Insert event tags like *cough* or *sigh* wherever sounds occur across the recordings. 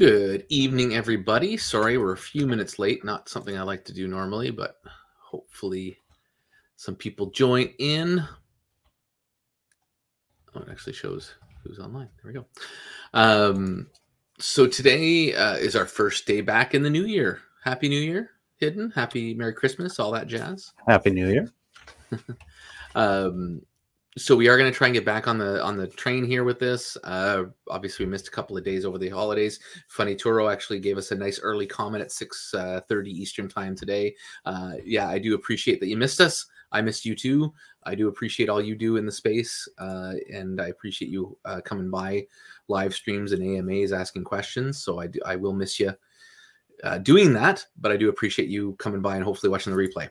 Good evening, everybody. Sorry, we're a few minutes late. Not something I like to do normally, but hopefully some people join in. Oh, it actually shows who's online. There we go. Um, so today uh, is our first day back in the new year. Happy New Year, Hidden. Happy Merry Christmas, all that jazz. Happy New Year. *laughs* um, so we are going to try and get back on the on the train here with this. Uh, obviously, we missed a couple of days over the holidays. Funny Toro actually gave us a nice early comment at six uh, thirty Eastern time today. Uh, yeah, I do appreciate that you missed us. I missed you too. I do appreciate all you do in the space, uh, and I appreciate you uh, coming by live streams and AMAs asking questions. So I do, I will miss you uh, doing that, but I do appreciate you coming by and hopefully watching the replay.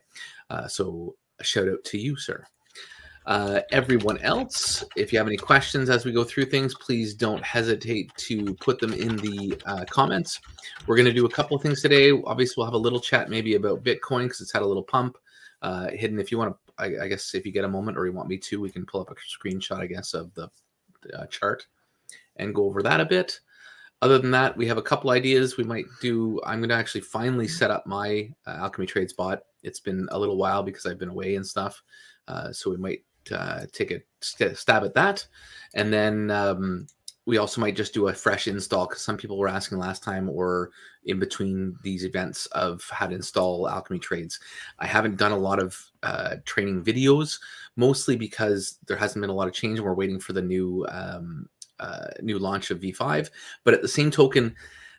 Uh, so a shout out to you, sir. Uh, everyone else, if you have any questions as we go through things, please don't hesitate to put them in the uh, comments. We're going to do a couple of things today. Obviously, we'll have a little chat maybe about Bitcoin because it's had a little pump. Uh, hidden, if you want to, I, I, guess if you get a moment or you want me to, we can pull up a screenshot, I guess, of the uh, chart and go over that a bit. Other than that, we have a couple ideas we might do. I'm going to actually finally set up my uh, Alchemy Trades bot. It's been a little while because I've been away and stuff. Uh, so we might uh, take a st stab at that. And then um, we also might just do a fresh install because some people were asking last time or in between these events of how to install Alchemy Trades. I haven't done a lot of uh, training videos, mostly because there hasn't been a lot of change and we're waiting for the new um, uh, new launch of V5. But at the same token,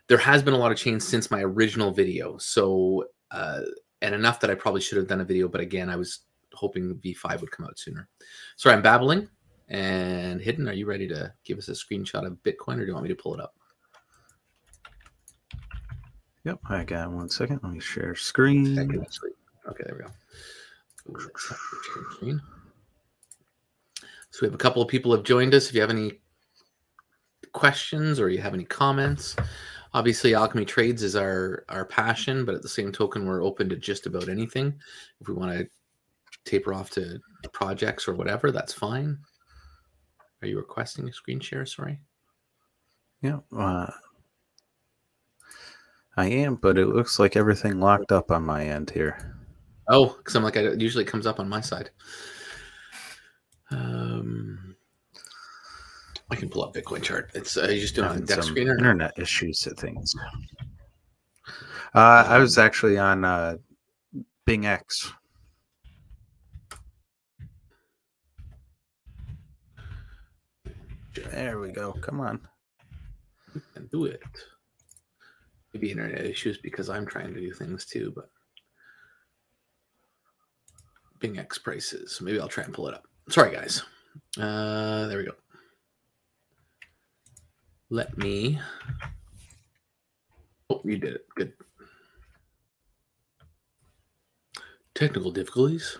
there has been a lot of change since my original video. So, uh, and enough that I probably should have done a video. But again, I was hoping V5 would come out sooner. Sorry, I'm babbling. And Hidden, are you ready to give us a screenshot of Bitcoin or do you want me to pull it up? Yep, I got one second. Let me share screen. Okay, there we go. screen. So we have a couple of people have joined us. If you have any questions or you have any comments, obviously Alchemy Trades is our our passion, but at the same token, we're open to just about anything. If we want to taper off to projects or whatever, that's fine. Are you requesting a screen share? Sorry. Yeah, uh, I am, but it looks like everything locked up on my end here. Oh, because I'm like, I, it usually comes up on my side. Um, I can pull up Bitcoin chart. It's uh, you just doing on deck screen or internet issues at things. Uh, I was actually on uh, Bing X There we go. Come on. Can do it. Maybe internet issues because I'm trying to do things too, but Bing X prices. Maybe I'll try and pull it up. Sorry, guys. Uh, there we go. Let me. Oh, you did it. Good. Technical difficulties.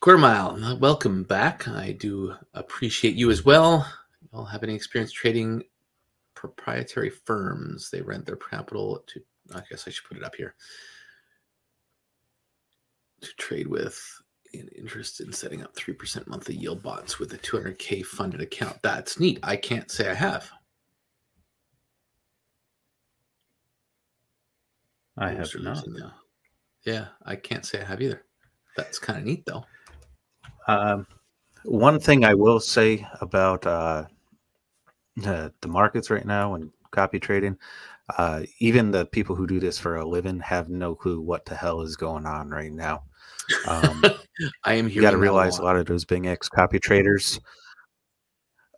Quarter mile, welcome back. I do appreciate you as well. You all have any experience trading proprietary firms? They rent their capital to, I guess I should put it up here, to trade with an interest in setting up 3% monthly yield bots with a 200K funded account. That's neat. I can't say I have. I have not. Yeah, I can't say I have either. That's kind of neat though. Um, one thing I will say about uh, the, the markets right now and copy trading, uh, even the people who do this for a living have no clue what the hell is going on right now. Um, *laughs* I am here. You got to realize a lot. of those BingX copy traders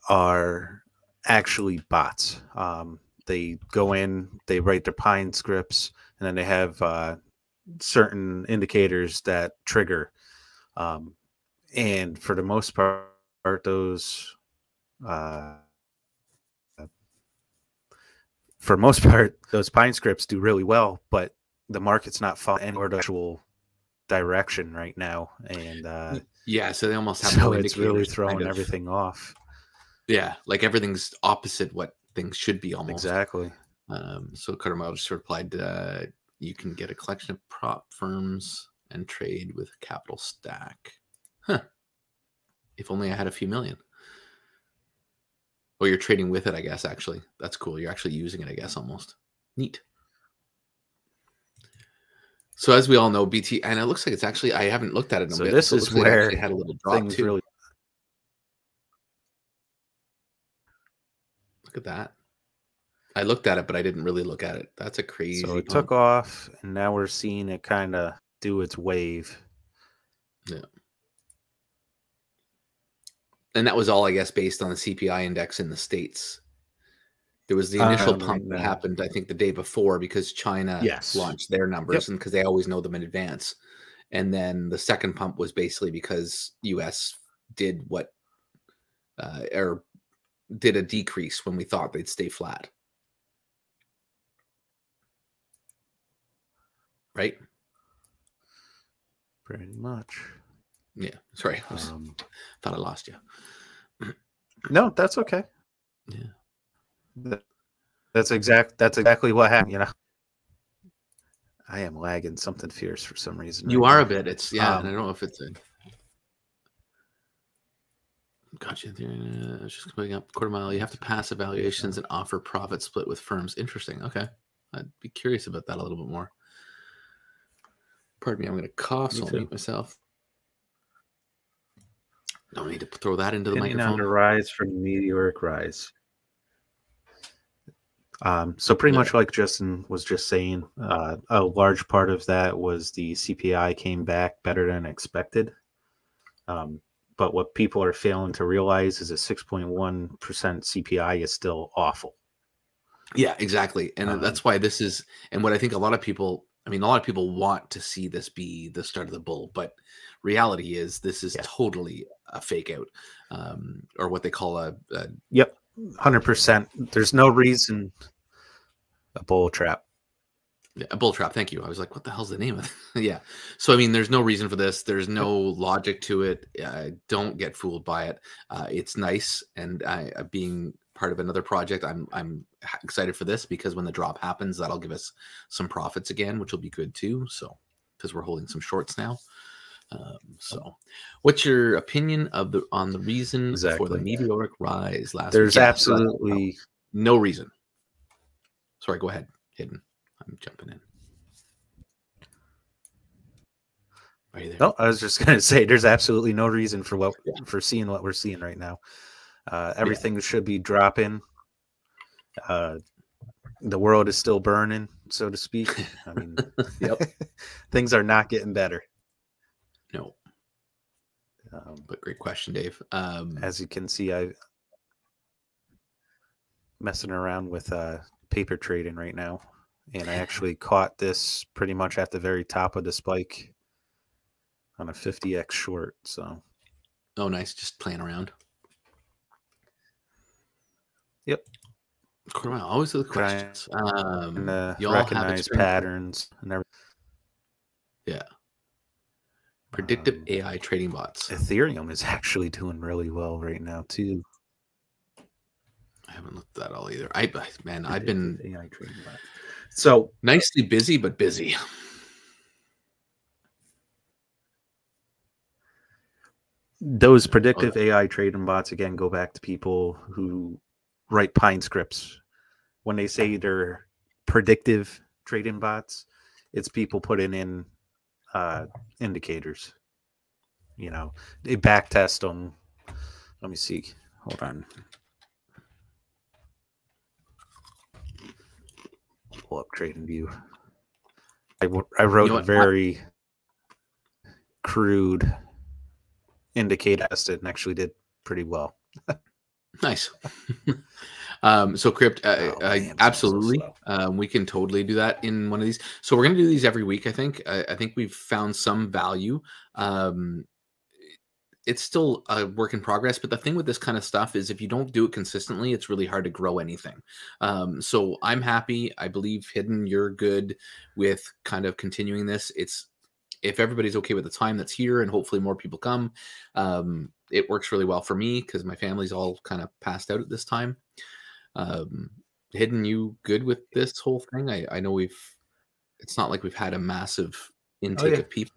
are actually bots. Um, they go in, they write their Pine scripts, and then they have uh, certain indicators that trigger. Um, and for the most part, those uh, for most part, those pine scripts do really well, but the market's not following any actual direction right now, and uh, yeah, so they almost have so no it's really throwing kind of, everything off. Yeah, like everything's opposite what things should be almost exactly. Um, so Carter just replied, uh, "You can get a collection of prop firms and trade with Capital Stack." Huh. If only I had a few million. Or you're trading with it, I guess. Actually, that's cool. You're actually using it, I guess, almost neat. So as we all know, BT, and it looks like it's actually I haven't looked at it. In So bit, this it is like it where actually had a little drop too. really Look at that. I looked at it, but I didn't really look at it. That's a crazy. so it pump. took off, and now we're seeing it kind of do its wave. And that was all, I guess, based on the CPI index in the states. There was the initial Um, pump that happened, I think, the day before because China Yes. launched their numbers, and because they always know them in advance. And then the second pump was basically because US did what, uh, or did a decrease when we thought they'd stay flat. Right? Pretty much. Yeah. Sorry, I was, Um, thought I lost you. no, that's okay. Yeah. That- That's exact. That's exactly what happened. You know, I am lagging something fierce for some reason. You right are now. a bit. It's yeah. and I Um, don't know if it's a. Gotcha. uh, It's just coming up quarter mile. You have to pass evaluations and offer profit split with firms. Interesting. Okay, I'd be curious about that a little bit more. Pardon me. I'm going to cough, Me I'll mute myself. Don't need to throw that into the on microphone. the rise from meteoric rise. Um, so pretty Yeah. much like Justin was just saying, uh, a large part of that was the CPI came back better than expected. Um, but what people are failing to realize is a 6.1% CPI is still awful. Yeah, exactly. And Um, that's why this is, and what I think a lot of people, I mean, a lot of people want to see this be the start of the bull, but reality is this is Yeah. totally a fake out, um, or what they call a, a Yep, 100%. There's no reason a bull trap. Yeah, a bull trap. Thank you. I was like, what the hell's the name of it? *laughs* yeah. So, I mean, there's no reason for this. There's no logic to it. Uh, don't get fooled by it. Uh, it's nice. And I, uh, being part of another project, I'm, I'm excited for this because when the drop happens, that'll give us some profits again, which will be good too. So, because we're holding some shorts now. Um, so, what's your opinion of the on the reason for the meteoric rise last? There's week? Yeah, so that's- absolutely no reason. Sorry, go ahead. Hidden. I'm jumping in. Are you there? No, I was just *laughs* gonna say there's absolutely no reason for what Yeah. for seeing what we're seeing right now. Uh, everything should be dropping. Uh, the world is still burning, so to speak. I mean, *laughs* Yep. *laughs* things are not getting better. Um, but great question, Dave. Um, as you can see, I messing around with uh, paper trading right now, and I *laughs* actually caught this pretty much at the very top of the spike on a 50x short. So oh, nice. Just playing around. Yep. Quarter mile, Always the questions. Um, and uh, you all have recognize patterns and everything. Predictive Um, AI trading bots. Ethereum is *laughs* actually doing really well right now too. I haven't looked at that all either. I man, I've been AI trading bots. So nicely busy, but busy. those predictive AI trading bots again go back to people who write Pine scripts. When they say they're predictive trading bots, it's people putting in uh, indicators. You know, they back test them. Let me see. Hold on. Pull up Trading View. I, I wrote know a very crude indicator test and actually did pretty well. *laughs* Nice. *laughs* um, so crypt, uh, Oh, man, absolutely. um, we can totally do that in one of these. So we're gonna do these every week. I think. I, I think we've found some value. Um, it's still a work in progress, but the thing with this kind of stuff is if you don't do it consistently, it's really hard to grow anything. Um, so I'm happy. I believe hidden. You're good with kind of continuing this. It's if everybody's okay with the time that's here and hopefully more people come um, it works really well for me because my family's all kind of passed out at this time. Um, hidden you good with this whole thing? I, I know we've it's not like we've had a massive intake Oh, yeah. of people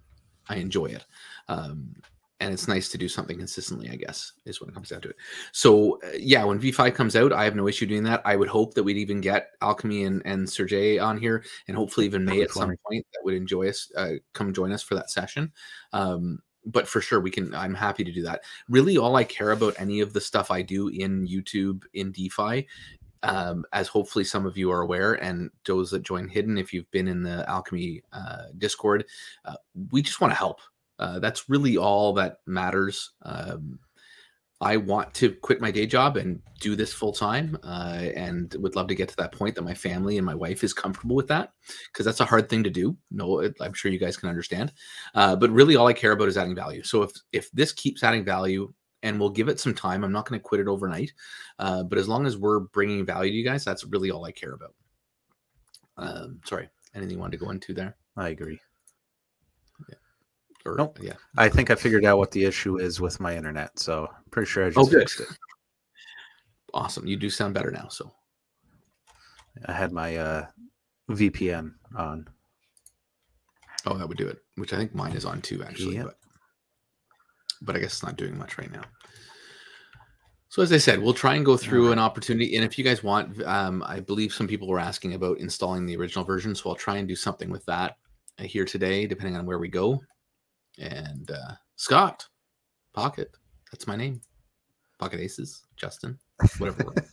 i enjoy it. Um, and it's nice to do something consistently i guess is what it comes down to it. So uh, yeah when v5 comes out i have no issue doing that. I would hope that we'd even get alchemy and, and sergey on here and hopefully even may at some point that would enjoy us uh, come join us for that session. Um, but for sure we can i'm happy to do that. Really all i care about any of the stuff i do in youtube in defi um, as hopefully some of you are aware, and those that join Hidden, if you've been in the Alchemy uh, Discord, uh, we just want to help. Uh, that's really all that matters. Um, I want to quit my day job and do this full time, uh, and would love to get to that point that my family and my wife is comfortable with that, because that's a hard thing to do. No, I'm sure you guys can understand. Uh, but really, all I care about is adding value. So if if this keeps adding value, and we'll give it some time, I'm not going to quit it overnight. Uh, but as long as we're bringing value to you guys, that's really all I care about. Um, sorry, anything you wanted to go into there? I agree. Or, Nope. Yeah. I think I figured out what the issue is with my internet, so I'm pretty sure I just Oh, good. fixed it. Awesome. You do sound better now. So I had my uh, VPN on. Oh, that would do it. Which I think mine is on too, actually. But but I guess it's not doing much right now. So as I said, we'll try and go through an opportunity. And if you guys want, um, I believe some people were asking about installing the original version, so I'll try and do something with that uh, here today, depending on where we go. And uh, Scott, Pocket, that's my name. Pocket Aces, Justin, whatever. *laughs*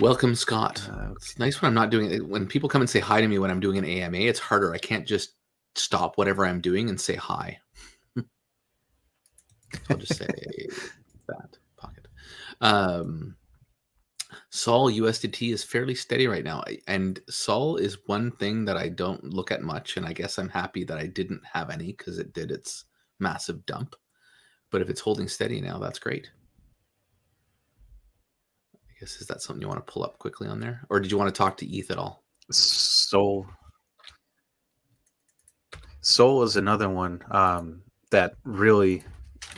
Welcome, Scott. Uh, It's nice when I'm not doing it. When people come and say hi to me when I'm doing an AMA, it's harder. I can't just stop whatever I'm doing and say hi. *laughs* I'll just say *laughs* that pocket. Um, Sol USDT is fairly steady right now, and Sol is one thing that I don't look at much, and I guess I'm happy that I didn't have any because it did its massive dump. But if it's holding steady now, that's great. I guess is that something you want to pull up quickly on there, or did you want to talk to ETH at all? Sol. Soul is another one um, that really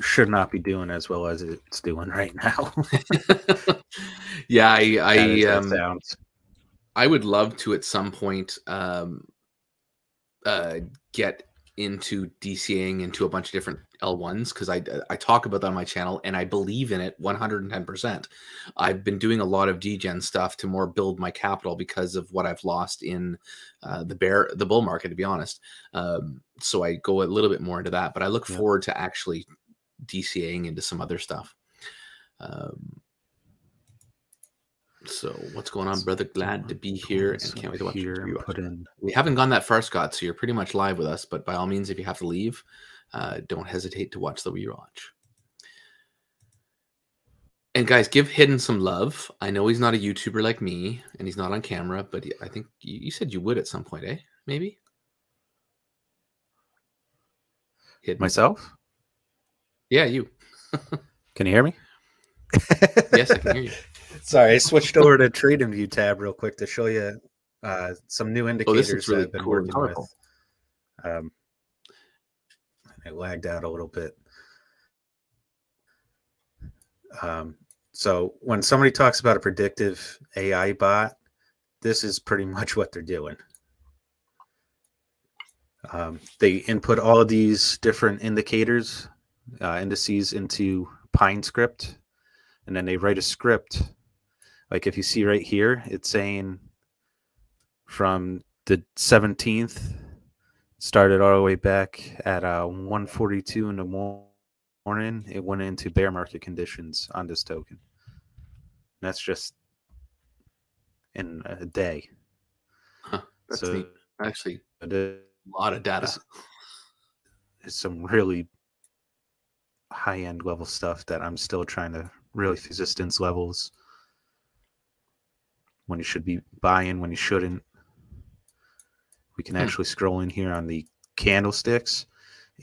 should not be doing as well as it's doing right now. *laughs* yeah, I I um, sounds I would love to at some point um, uh, get into DCAing into a bunch of different L1s because I I talk about that on my channel and I believe in it 110%. I've been doing a lot of degen stuff to more build my capital because of what I've lost in uh, the bear the bull market to be honest. Um, so I go a little bit more into that, but I look Yeah. forward to actually DCAing into some other stuff. Um, so what's going on, brother? Glad to be here and can't wait to watch here your put in. We haven't gone that far, Scott, so you're pretty much live with us. But by all means, if you have to leave, uh, don't hesitate to watch the rewatch. And guys, give Hidden some love. I know he's not a YouTuber like me, and he's not on camera, but I think you, you said you would at some point, eh? Maybe. Hidden. Myself? Yeah, you. Can you hear me? Yes, I can hear you. *laughs* Sorry, I switched *laughs* over to Trading View tab real quick to show you uh, some new Oh, indicators this looks that really I've been cool working colorful. with. Um, it lagged out a little bit. Um, so when somebody talks about a predictive AI bot, this is pretty *laughs* much what they're doing. Um, they input all of these different indicators, uh, indices into Pine script, and then they write a script. Like if you see right here, it's saying from the 17th, started all the way back at uh, 142 in the morning. It went into bear market conditions on this token. And that's just in a day. That's so neat. Actually, a lot of data. This- it's some really high end level stuff that I'm still trying to really resistance levels when you should be buying, when you shouldn't. We can Hmm. actually scroll in here on the candlesticks,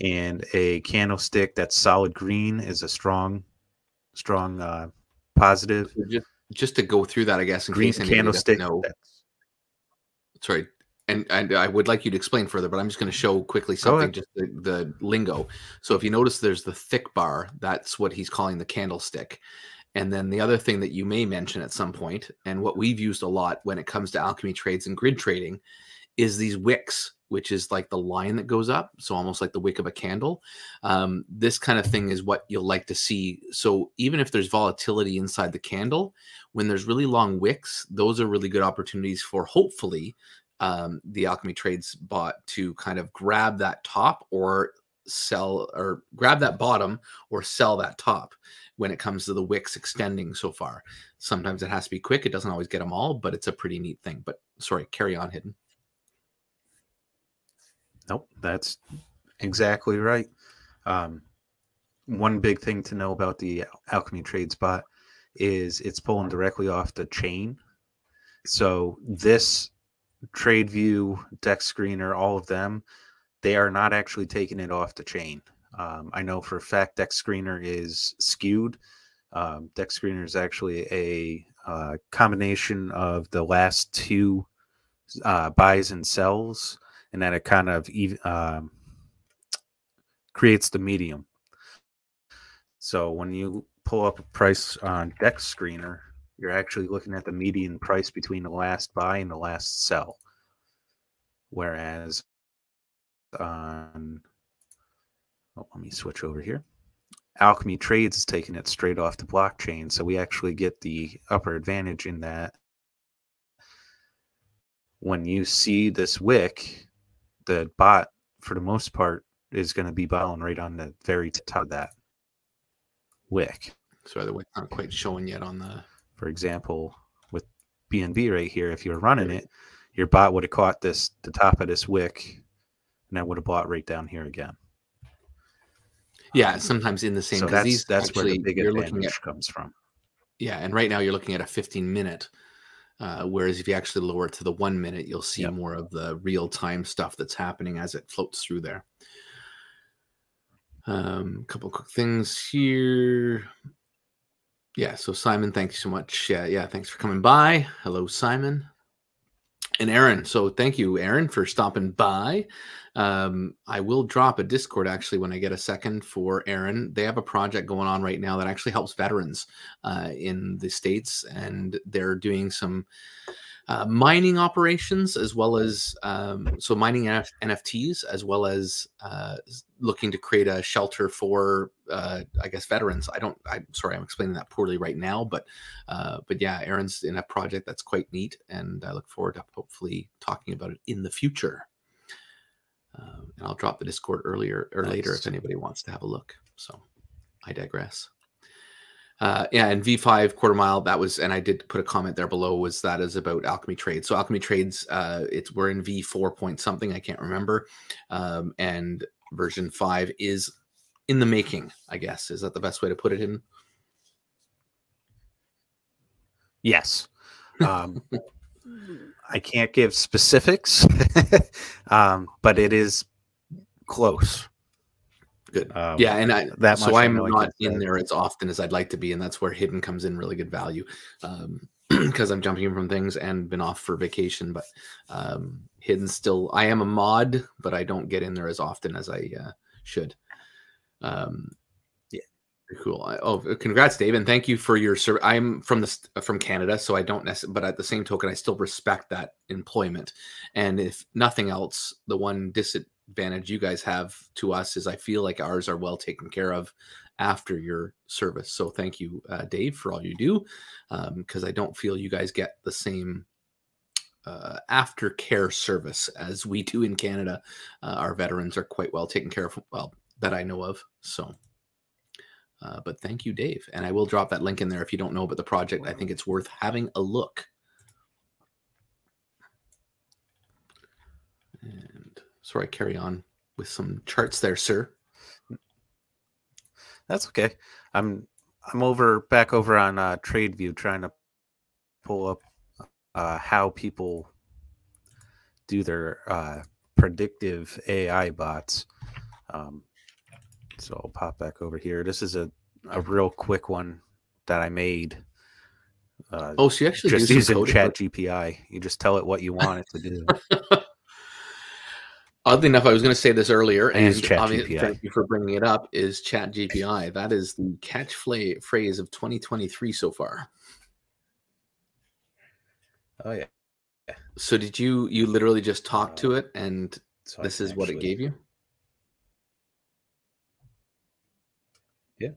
and a candlestick that's solid green is a strong, strong uh, positive. Just just to go through that, I guess, Green candlestick. sorry and, and i would like you to explain further but i'm just going to show quickly something just the, the lingo so if you notice there's the thick bar that's what he's calling the candlestick and then the other thing that you may mention at some point and what we've used a lot when it comes to alchemy trades and grid trading is these wicks which is like the line that goes up, so almost like the wick of a candle. Um, this kind of thing is what you'll like to see. So even if there's volatility inside the candle, when there's really long wicks, those are really good opportunities for hopefully um, the Alchemy Trades bot to kind of grab that top or sell or grab that bottom or sell that top when it comes to the wicks extending so far. Sometimes it has to be quick. It doesn't always get them all, but it's a pretty neat thing. But sorry, carry on, hidden. Nope, that's exactly right. Um, one big thing to know about the Alchemy Trades bot is it's pulling directly off the chain. So this TradeView, Dex Screener, all of them, they are not actually taking it off the chain. Um, I know for a fact Dex Screener is skewed. Um, Dex Screener is actually a uh, combination of the last two uh, buys and sells, and then it kind of um, creates the medium. So when you pull up a price on Dex Screener, you're actually looking at the median price between the last buy and the last sell. Whereas on Oh, let me switch over here. Alchemy Trades is taking it straight off the blockchain, so we actually get the upper advantage in that. When you see this wick, the bot, for the most part, is going to be buying right on the very top of that wick. So the wick not quite showing yet on the. For example, with BNB right here, if you were running it, your bot would have caught this the top of this wick, and that would have bought right down here again. Yeah, sometimes in the same. So that's these that's actually, where the big advantage at, comes from. Yeah, and right now you're looking at a 15 minute. Uh, whereas if you actually lower it to the one minute, you'll see Yep. more of the real time stuff that's happening as it floats through there. Um, a couple quick things here. Yeah, so Simon, thanks so much. Yeah, yeah, thanks for coming by. Hello, Simon. And Aaron, so thank you, Aaron, for stopping by. Um, I will drop a Discord actually when I get a second for Aaron. They have a project going on right now that actually helps veterans uh, in the states, and they're doing some uh, mining operations as well as um, so mining NF- NFTs as well as uh, looking to create a shelter for uh, I guess veterans. I don't. I'm sorry, I'm explaining that poorly right now, but uh, but yeah, Aaron's in a project that's quite neat, and I look forward to hopefully talking about it in the future. Um, and I'll drop the Discord earlier or later if anybody wants to have a look. So I digress. Uh, yeah, and V5 quarter mile. That was, and I did put a comment there below. Was that is about Alchemy Trades? So Alchemy Trades, uh, it's we're in V4 point something. I can't remember, um, and version five is in the making. I guess is that the best way to put it? In Yes. *laughs* Um, I can't give specifics, *laughs* um, but it is close. Good. Um, yeah, and I that so I'm not in there as often as I'd like to be, and that's where hidden comes in really good value. Um, *clears throat* because I'm jumping in from things and been off for vacation, but um, hidden still. I am a mod, but I don't get in there as often as I uh, should. Um, Yeah. cool. I, oh, congrats, Dave, and thank you for your service. I'm from the from Canada, so I don't necessarily, but at the same token, I still respect that employment. And if nothing else, the one disadvantage you guys have to us is I feel like ours are well taken care of after your service. So thank you, uh, Dave, for all you do, because I don't feel you guys get the same uh, aftercare service as we do in Canada. Uh, our veterans are quite well taken care of, well, that I know of. So, uh, but thank you, Dave. And I will drop that link in there if you don't know about the project. I think it's worth having a look. Sorry, carry on with some charts there, sir. That's okay. I'm I'm over back over on uh, TradeView trying to pull up uh, how people do their uh, predictive AI bots. Um, so I'll pop back over here. This is a, a real quick one that I made. Uh, Oh, so you actually just using Chat GPT. You just tell it what you want it to do. *laughs* *laughs* Oddly enough, I was going to say this earlier, and use Chat obvi- GPT. thank you for bringing it up. Is Chat GPT? That is the catch phrase of 2023 so far. oh yeah. So did you you literally just talk to Uh, it and So this is actually... what it gave you. Yeah.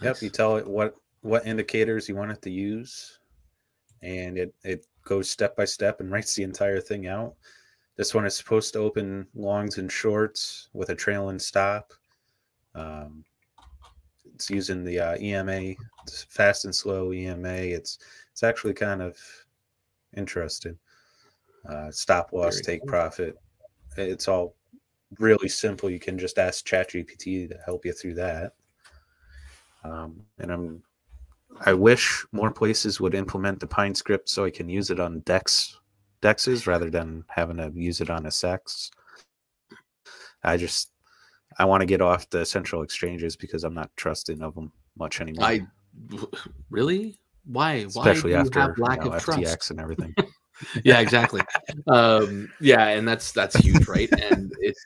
Nice. Yep. You tell it what what indicators you want it to use, and it it goes step by step and writes the entire thing out. This one is supposed to open longs and shorts with a trail and stop. Um, it's using the uh, EMA, fast and slow EMA. It's it's actually kind of interesting. Uh, stop loss, Very take cool. profit. It's all really simple. You can just ask ChatGPT to help you through that. Um, and I'm I wish more places would implement the Pine script so I can use it on Dex Dexes rather than having to use it on a CEX. I just I want to get off the central exchanges because I'm not trusting of them much anymore. I *laughs* really why especially why after lack you know, of FTX trust? and everything. *laughs* yeah, exactly. um, yeah, and that's that's huge, right? And *laughs* it's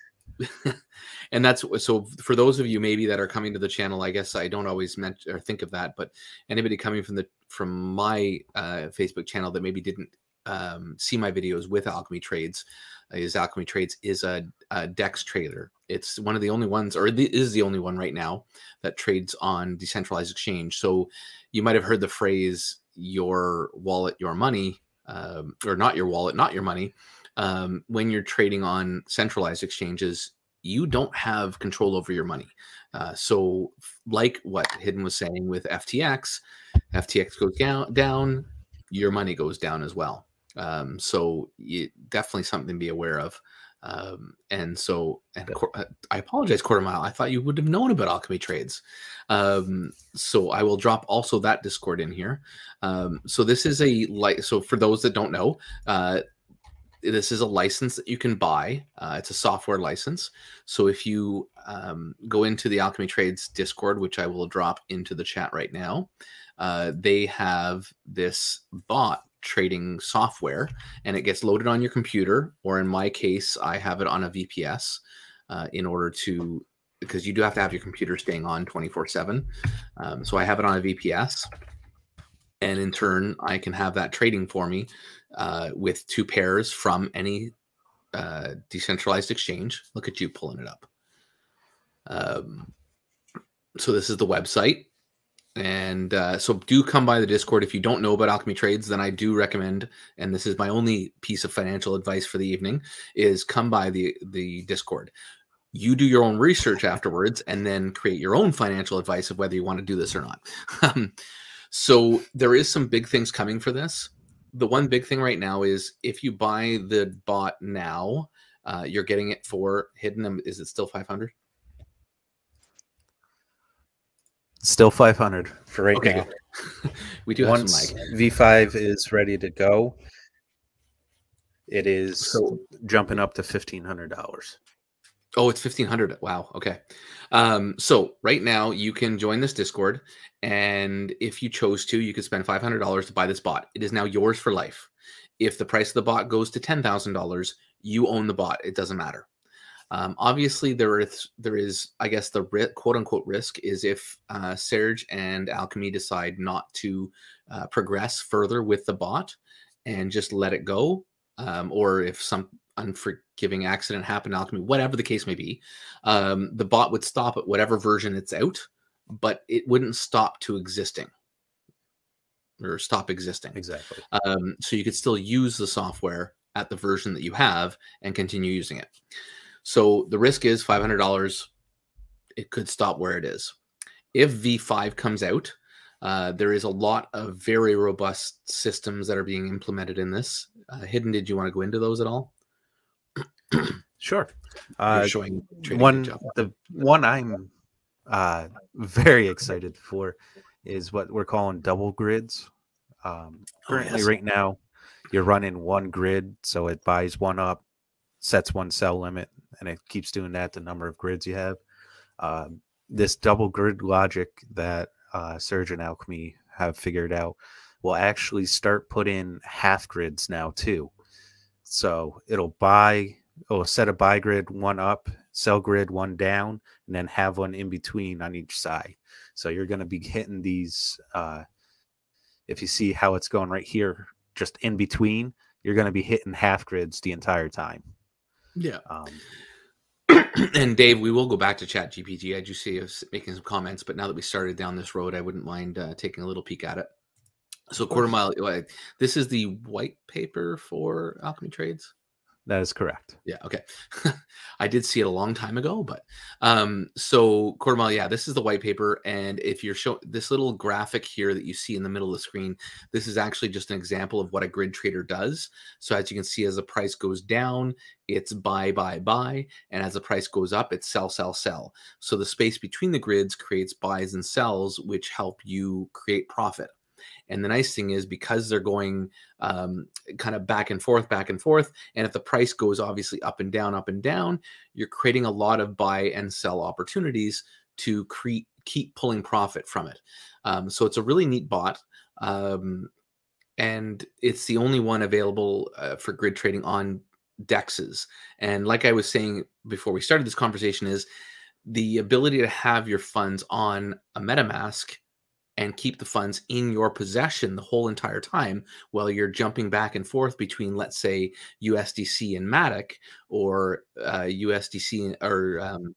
and that's so for those of you maybe that are coming to the channel i guess i don't always mention or think of that but anybody coming from the from my uh, facebook channel that maybe didn't um, see my videos with alchemy trades is alchemy trades is a, a dex trader it's one of the only ones or the, is the only one right now that trades on decentralized exchange so you might have heard the phrase your wallet your money um, or not your wallet not your money um, when you're trading on centralized exchanges, you don't have control over your money. Uh, so, like what Hidden was saying with FTX, FTX goes down, down your money goes down as well. Um, so, definitely something to be aware of. Um, and so, and uh, I apologize, quarter mile. I thought you would have known about alchemy trades. Um, so I will drop also that Discord in here. Um, so this is a like, so for those that don't know, uh, this is a license that you can buy. Uh, it's a software license. So if you um, go into the Alchemy Trades Discord, which I will drop into the chat right now, uh, they have this bot trading software and it gets loaded on your computer, or in my case, I have it on a VPS uh, in order to, because you do have to have your computer staying on 24 7. Um, so I have it on a VPS. And in turn, I can have that trading for me uh, with two pairs from any uh, decentralized exchange. Look at you pulling it up. Um, so this is the website. And uh, so do come by the Discord. If you don't know about Alchemy Trades, then I do recommend, and this is my only piece of financial advice for the evening, is come by the, the Discord. You do your own research afterwards and then create your own financial advice of whether you want to do this or not. Um, so there is some big things coming for this the one big thing right now is if you buy the bot now, uh, you're getting it for hidden. Is it still 500? Still 500 for right okay, now. *laughs* we do Once V5 is ready to go, it is so, jumping up to $1,500. Oh, it's 1500. Wow. Okay. Um, so right now you can join this Discord and if you chose to, you could spend $500 to buy this bot. It is now yours for life. If the price of the bot goes to $10,000, you own the bot. It doesn't matter. Um, obviously, there is there is I guess the quote unquote risk is if uh, Serge and Alchemy decide not to uh, progress further with the bot and just let it go, um, or if some unforgiving accident happened Alchemy, whatever the case may be, um, the bot would stop at whatever version it's out, but it wouldn't stop to existing or stop existing. Exactly. Um, so you could still use the software at the version that you have and continue using it. So the risk is $500. It could stop where it is. If V5 comes out, uh, there is a lot of very robust systems that are being implemented in this. Uh, Hidden, did you want to go into those at all? sure. Uh, showing one the one I'm uh, very excited for is what we're calling double grids. Um, oh, currently, oh, yes. right now, you're running one grid, so it buys one up, sets one sell limit, and it keeps doing that the number of grids you have. Um, this double grid logic that uh, and Alchemy have figured out will actually start put in half grids now too. So it'll buy oh set a buy grid one up sell grid one down and then have one in between on each side so you're going to be hitting these uh if you see how it's going right here just in between you're going to be hitting half grids the entire time Yeah. Um, *clears throat* and Dave, we will go back to Chat GPT. I do see us making some comments, but now that we started down this road, I wouldn't mind uh, taking a little peek at it. So quarter mile, uh, this is the white paper for Alchemy Trades. That is correct. Yeah. Okay. *laughs* I did see it a long time ago, but um, so mile, yeah, this is the white paper. And if you're showing this little graphic here that you see in the middle of the screen, this is actually just an example of what a grid trader does. So as you can see, as the price goes down, it's buy, buy, buy. And as the price goes up, it's sell, sell, sell. So the space between the grids creates buys and sells, which help you create profit. And the nice thing is because they're going um, kind of back and forth, back and forth, and if the price goes obviously up and down, up and down, you're creating a lot of buy and sell opportunities to create keep pulling profit from it. Um, so it's a really neat bot. Um, and it's the only one available uh, for grid trading on dexes and like i was saying before we started this conversation is the ability to have your funds on a metamask and keep the funds in your possession the whole entire time while you're jumping back and forth between, let's say, USDC and Matic or uh, USDC or um,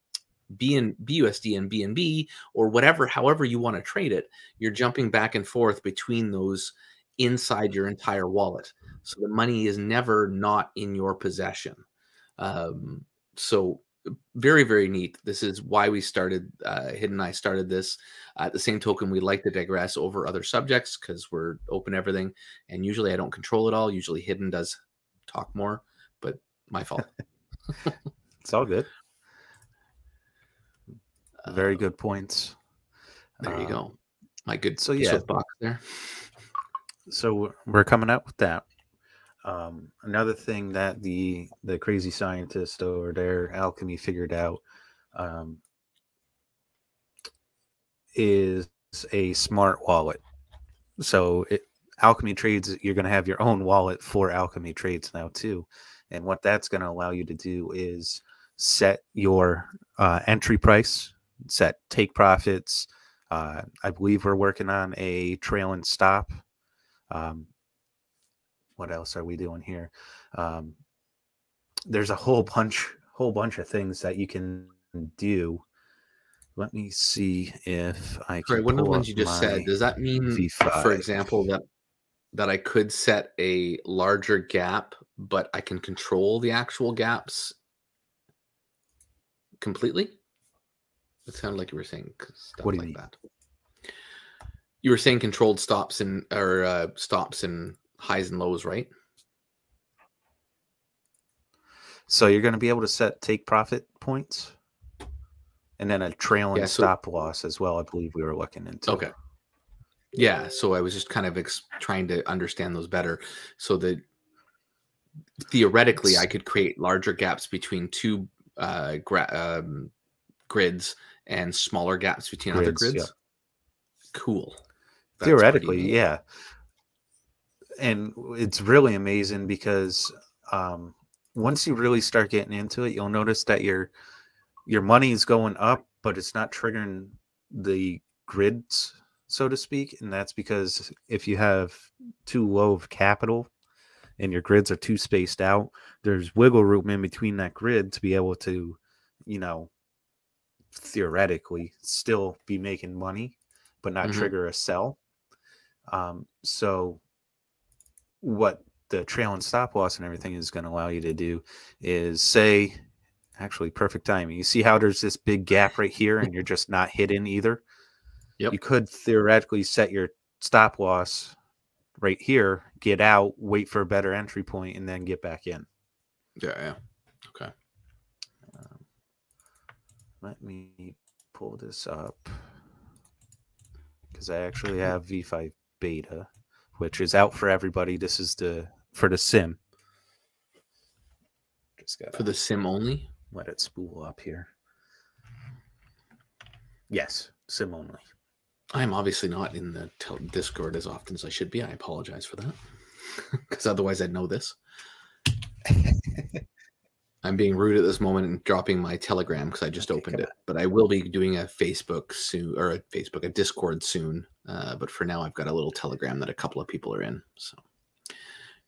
BN, BUSD and BNB or whatever, however you want to trade it, you're jumping back and forth between those inside your entire wallet. So the money is never not in your possession. Um, so very very neat this is why we started uh hidden and i started this uh, at the same token we like to digress over other subjects because we're open everything and usually i don't control it all usually hidden does talk more but my fault *laughs* It's all good. Very Uh, good points. there you Um, go my good so yeah. box there so we're coming out with that. Um, another thing that the the crazy scientist over there, Alchemy, figured out um, is a smart wallet. So it, Alchemy Trades, you're going to have your own wallet for Alchemy Trades now too, and what that's going to allow you to do is set your uh, entry price, set take profits. Uh, I believe we're working on a trail and stop um, what else are we doing here? Um, there's a whole bunch, whole bunch of things that you can do. Let me see if I can. right one of the ones you just said does that mean V5. for example that that i could set a larger gap but i can control the actual gaps completely it sounded like you were saying stuff What do you like mean? that you were saying controlled stops and or uh, stops and highs and lows right So you're going to be able to set take profit points, and then a trailing Yeah, so- stop loss as well. I believe we were looking into. Okay. Yeah, so I was just kind of ex- trying to understand those better, so that theoretically I could create larger gaps between two uh, gra- um, grids and smaller gaps between other Grids, grids. yeah. Cool. That's theoretically yeah and it's really amazing because um, once you really start getting into it you'll notice that your your money is going up but it's not triggering the grids so to speak and that's because if you have too low of capital and your grids are too spaced out there's wiggle room in between that grid to be able to you know theoretically still be making money but not Mhm. trigger a sell um, so what the trail and stop loss and everything is going to allow you to do is say actually perfect timing you see how there's this big gap right here and you're just not hitting either Yep. you could theoretically set your stop loss right here get out wait for a better entry point and then get back in Yeah, yeah. Okay. um, let me pull this up because i actually have v5 beta which is out for everybody this is the for the sim just got For the sim only. let it spool up here yes sim only I'm obviously not in the Discord as often as I should be. I apologize for that, *laughs* because otherwise I'd know this. *laughs* I'm being rude at this moment and dropping my Telegram because I just Okay, opened it. But I will be doing a Facebook soon, or a Facebook, a Discord soon. Uh, but for now, I've got a little Telegram that a couple of people are in. So,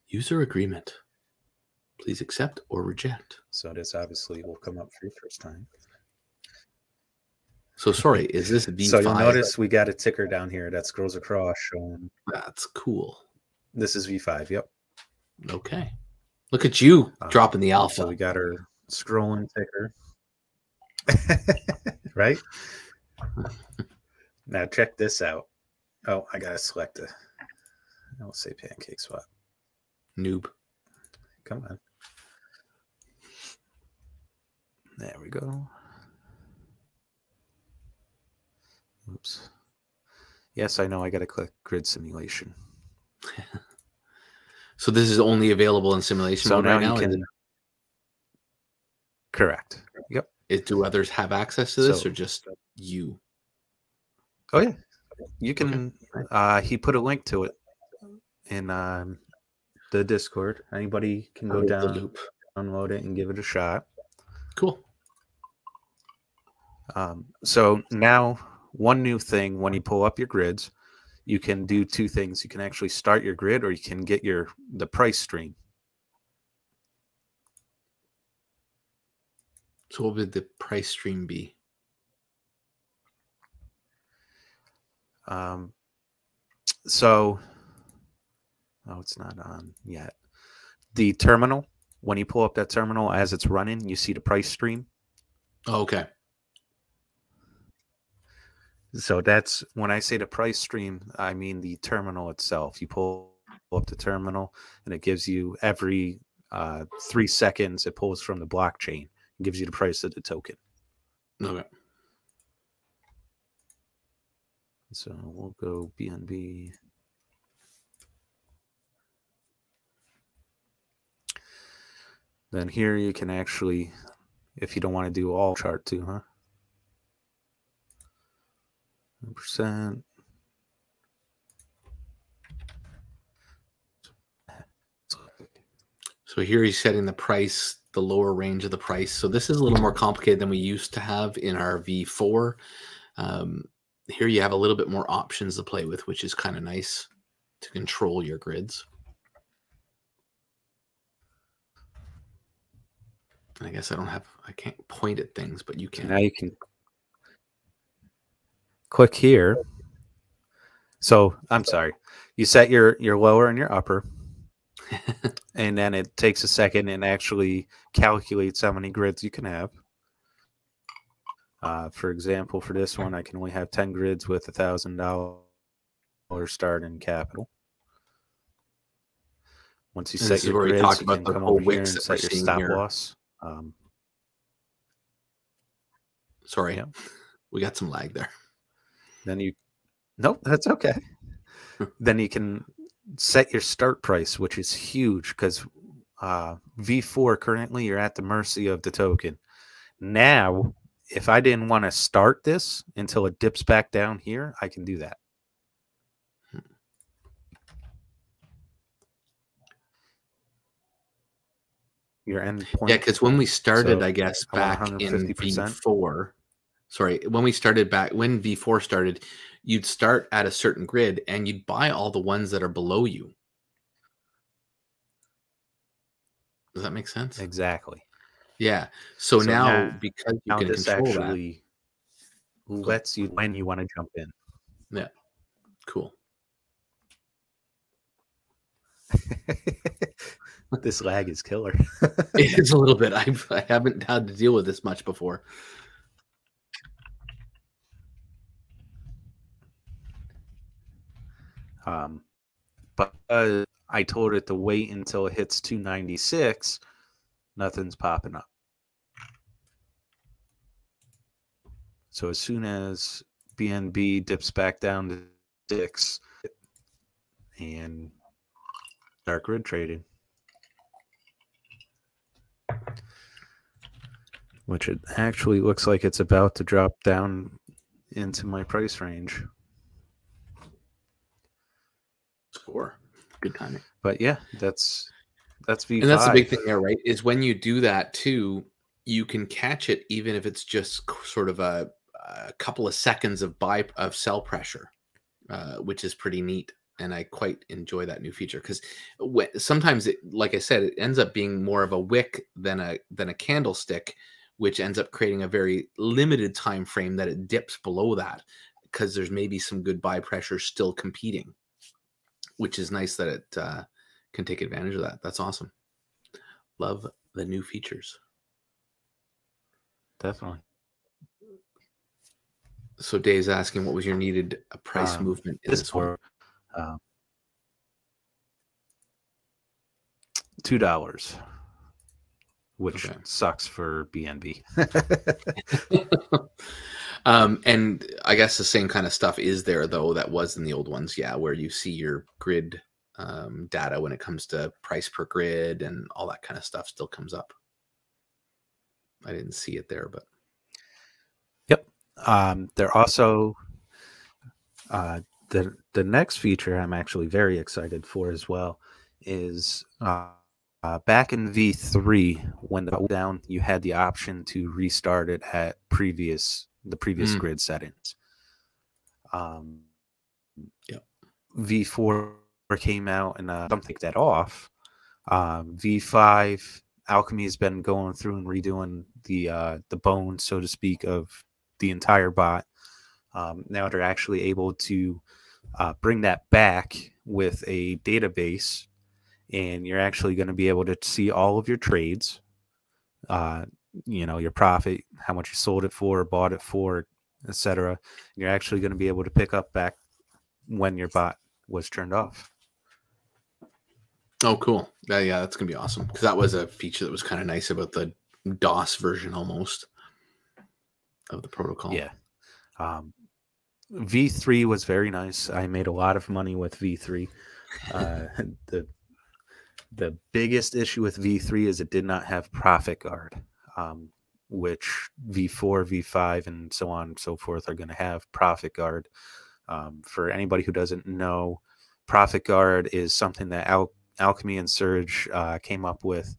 user agreement. Please accept or reject. So this obviously will come up for your first time. So sorry, *laughs* is this V5? So you'll notice we got a ticker down here that scrolls across showing That's cool. this is V5. Yep. Okay. Look at you Uh, dropping the alpha. So we got our scrolling ticker. *laughs* right? *laughs* now check this out. Oh, I gotta select a I'll say PancakeSwap. Noob. Come on. There we go. Oops. Yes, I know I gotta click grid simulation. *laughs* So this is only available in simulation So mode now right now. can correct. Yep. it- do others have access to this So- or just you? Oh yeah. You can Right. uh he put a link to it in um the Discord. Anybody can go down, loop. download it and give it a shot. Cool. Um, so now one new thing when you pull up your grids, you can do two things. You can actually start your grid or you can get your the price stream. So what would the price stream be? Um, so oh it's not on yet. The terminal, when you pull up that terminal as it's running, you see the price stream. Oh, okay. So that's when I say the price stream, I mean the terminal itself. You pull up the terminal and it gives you every uh, three seconds, it pulls from the blockchain and gives you the price of the token. Okay. So we'll go BNB. Then here you can actually, if you don't want to do all chart too, huh? Percent. So here he's setting the price, the lower range of the price. So this is a little more complicated than we used to have in our V4. Um, here you have a little bit more options to play with, which is kind of nice to control your grids. And I guess I don't have, I can't point at things, but you can. now you can click here. So I'm sorry. You set your your lower and your upper, *laughs* and then it takes a second and actually calculates how many grids you can have. Uh, for example, for this one, I can only have ten grids with a thousand dollar start in capital. Once you And set your where grids, you about can the come whole over here and set your stop here. loss. Um, Sorry, Yeah. we got some lag there. Then you, nope, that's okay. *laughs* then you can set your start price, which is huge because uh, V4 currently you're at the mercy of the token. Now, if I didn't want to start this until it dips back down here, I can do that. Your end point. Yeah, because when we started, So, I guess back in V4, sorry, when we started back when V4 started, you'd start at a certain grid and you'd buy all the ones that are below you. Does that make sense? exactly. Yeah. So, So now, now- because you Now can this control actually lets you when you want to jump in. Yeah. cool. *laughs* this lag is killer. It is a little bit. *laughs* I've, I haven't had to deal with this much before. Um, but uh, I told it to wait until it hits 296. Nothing's popping up. So as soon as BNB dips back down to six and dark red trading, which it actually looks like it's about to drop down into my price range. Score. Good timing. But yeah, that's that's V5. And that's the big thing there, right? Is when you do that too, you can catch it even if it's just sort of a, a couple of seconds of buy of sell pressure, uh, which is pretty neat. and I quite enjoy that new feature because sometimes, it, like I said, it ends up being more of a wick than a than a candlestick, which ends up creating a very limited time frame that it dips below that because there's maybe some good buy pressure still competing, which is nice that it uh, can take advantage of that. That's awesome. Love the new features. Definitely. So Dave's asking, what was your needed uh, price um, movement in this one? Um, two dollars, which okay. sucks for BNB. *laughs* um, and I guess the same kind of stuff is there though that was in the old ones, yeah, where you see your grid um, data when it comes to price per grid and all that kind of stuff still comes up. I didn't see it there, but yep. Um, they're also uh, the the next feature I'm actually very excited for as well is uh, uh, back in V3 when the down you had the option to restart it at previous the previous mm. grid settings. Um, yeah. V4 came out and uh, don't take that off. Um, V5 Alchemy has been going through and redoing the uh, the bone, so to speak, of the entire bot. Um, now they're actually able to uh, bring that back with a database, and you're actually going to be able to see all of your trades. Uh, you know your profit, how much you sold it for, bought it for, etc. You're actually going to be able to pick up back when your bot was turned off. Oh, cool. Yeah, yeah, that's gonna be awesome because that was a feature that was kind of nice about the DOS version almost of the protocol. Yeah. Um, V3 was very nice. I made a lot of money with V3. Uh, *laughs* the the biggest issue with V3 is it did not have profit guard, um, which V4, V5, and so on and so forth are going to have profit guard. Um, for anybody who doesn't know, profit guard is something that Al- Alchemy and Serge uh, came up with.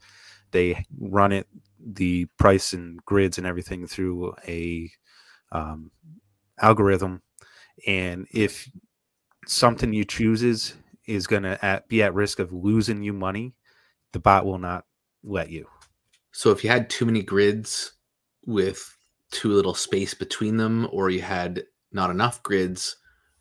They run it, the price and grids and everything through a um, algorithm, and if something you chooses is going to be at risk of losing you money, the bot will not let you. So if you had too many grids with too little space between them, or you had not enough grids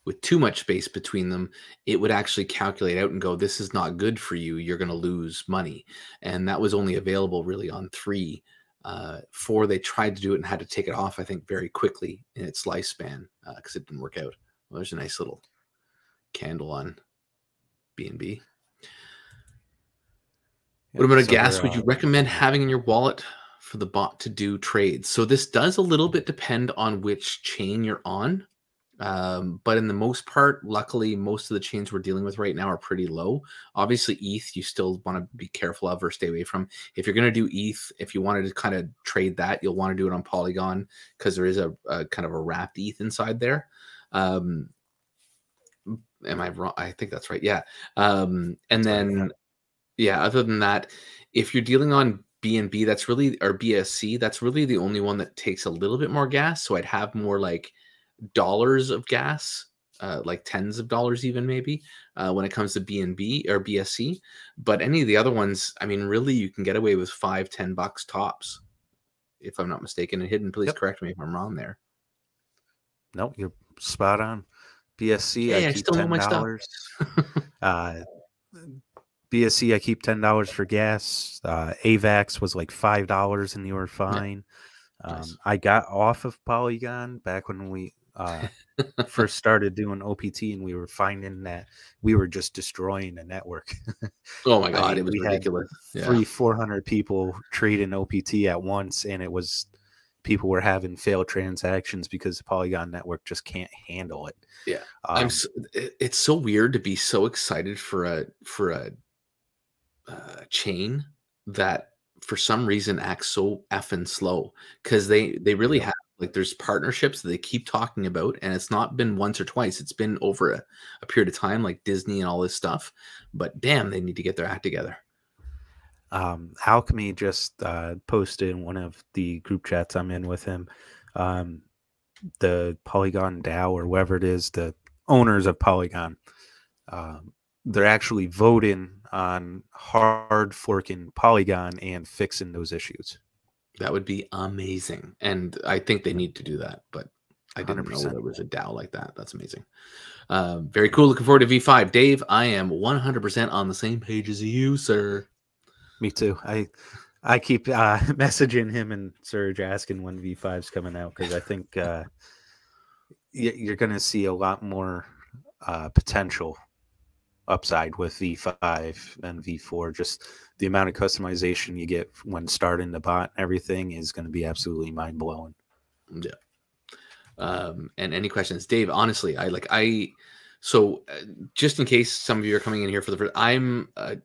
with too much space between them, it would actually calculate out and go, this is not good for you. You're going to lose money. And that was only available really on three. Uh, four, they tried to do it and had to take it off, I think, very quickly in its lifespan because uh, it didn't work out. Well, there's a nice little candle on BNB. What about a gas would you uh, recommend having in your wallet for the bot to do trades? So this does a little bit depend on which chain you're on. Um, but in the most part, luckily, most of the chains we're dealing with right now are pretty low. Obviously, ETH you still want to be careful of or stay away from. If you're going to do ETH, if you wanted to kind of trade that, you'll want to do it on Polygon because there is a, a, kind of a wrapped ETH inside there. Um, am I wrong? I think that's right. Yeah. Um, and then, yeah, other than that, if you're dealing on BNB, that's really, or BSC, that's really the only one that takes a little bit more gas. So I'd have more like, dollars of gas, uh, like tens of dollars even maybe uh, when it comes to BNB or BSC. But any of the other ones, I mean, really, you can get away with five, ten bucks tops, if I'm not mistaken. And hidden, please yep. correct me if I'm wrong there. Nope, you're spot on. BSC, yeah, I, I keep ten dollars. uh, BSC, I keep ten dollars for gas. Uh, AVAX was like five dollars, and you were fine. Yeah. Um, nice. I got off of Polygon back when we uh, *laughs* first started doing OPT, and we were finding that we were just destroying the network. oh my *laughs* god, I mean, it was we ridiculous. Had three, four hundred people trading OPT at once, and it was people were having failed transactions because the Polygon network just can't handle it. Yeah, um, I'm. So, it's so weird to be so excited for a for a uh, chain that for some reason acts so effing slow because they they really have like there's partnerships that they keep talking about, and it's not been once or twice. It's been over a, a period of time, like Disney and all this stuff. But damn, they need to get their act together. Um, Alchemy just uh, posted in one of the group chats I'm in with him. Um, the Polygon DAO or whatever it is, the owners of Polygon um, they're actually voting on hard forking Polygon and fixing those issues. That would be amazing, and I think they need to do that. But I didn't 100%. know there was a DAO like that. That's amazing. Uh, very cool. Looking forward to V5. Dave, I am 100% on the same page as you, sir. Me too. I I keep uh, *laughs* messaging him and Serge asking when V5's coming out because I think uh, you're going to see a lot more uh, potential upside with V5 and V4. Just the amount of customization you get when starting the bot, everything is going to be absolutely mind blowing. Yeah. Um, and any questions, Dave? Honestly, I like I. So, uh, just in case some of you are coming in here for the first, I'm a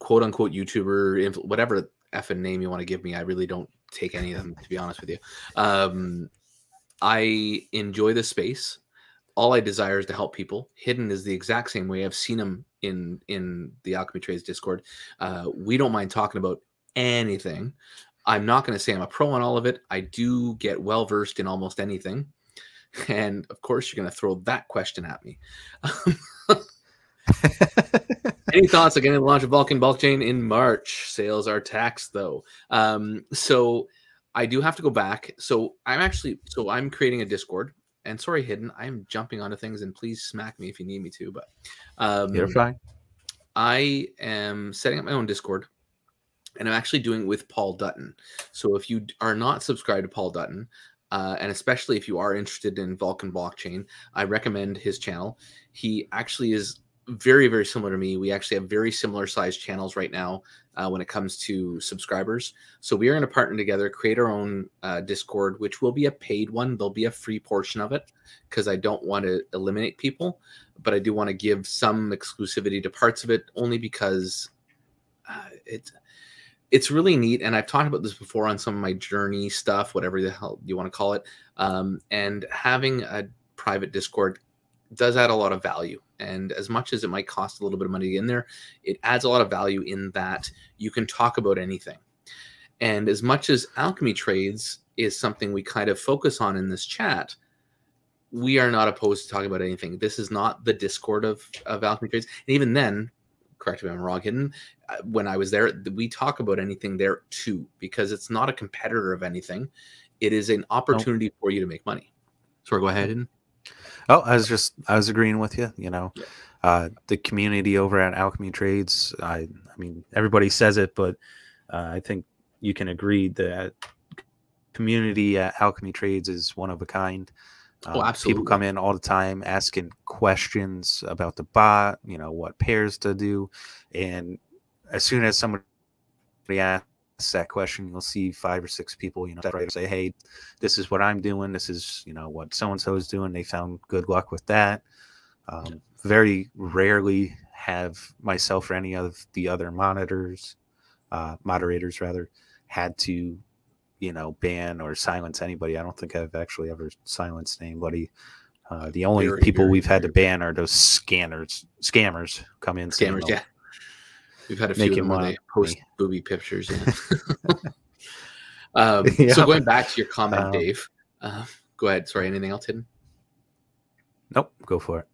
quote unquote YouTuber, whatever effing name you want to give me. I really don't take any of them, to be honest with you. Um, I enjoy the space. All I desire is to help people. Hidden is the exact same way. I've seen them in in the Alchemy Trades Discord. Uh, we don't mind talking about anything. I'm not going to say I'm a pro on all of it. I do get well versed in almost anything. And of course, you're going to throw that question at me. *laughs* Any thoughts again the launch of Vulcan blockchain in March? Sales are taxed though. Um, so I do have to go back. So I'm actually so I'm creating a Discord. And sorry, hidden. I'm jumping onto things, and please smack me if you need me to. But um, you're fine. I am setting up my own Discord, and I'm actually doing it with Paul Dutton. So if you are not subscribed to Paul Dutton, uh, and especially if you are interested in Vulcan blockchain, I recommend his channel. He actually is very very similar to me. We actually have very similar sized channels right now uh, when it comes to subscribers. So we are going to partner together create our own uh, discord which will be a paid one. There'll be a free portion of it because i don't want to eliminate people but i do want to give some exclusivity to parts of it only because uh, it's it's really neat and i've talked about this before on some of my journey stuff whatever the hell you want to call it um, and having a private discord does add a lot of value. And as much as it might cost a little bit of money to get in there, it adds a lot of value in that you can talk about anything. And as much as alchemy trades is something we kind of focus on in this chat, we are not opposed to talking about anything. This is not the Discord of, of alchemy trades. And even then, correct me if I'm wrong, hidden, uh, when I was there, we talk about anything there too, because it's not a competitor of anything. It is an opportunity for you to make money. So go ahead and Oh, I was just I was agreeing with you. You know, yeah. uh, the community over at Alchemy Trades. I I mean everybody says it, but uh, I think you can agree that community at Alchemy Trades is one of a kind. Oh, um. People come in all the time asking questions about the bot. You know what pairs to do, and as soon as somebody asks that question, you'll see five or six people, you know, say, "Hey, this is what I'm doing. This is, you know, what so and so is doing. They found good luck with that." Um, very rarely have myself or any of the other monitors, uh, moderators rather, had to, you know, ban or silence anybody. I don't think I've actually ever silenced anybody. Uh, the only very, people very, we've had to ban are those scanners, scammers come in. Scammers, yeah. We've had a few of them where they post booby pictures. Yeah. *laughs* *laughs* um, *laughs* yeah. So going back to your comment, um, Dave. Uh, go ahead. Sorry, anything else hidden? Nope. Go for it.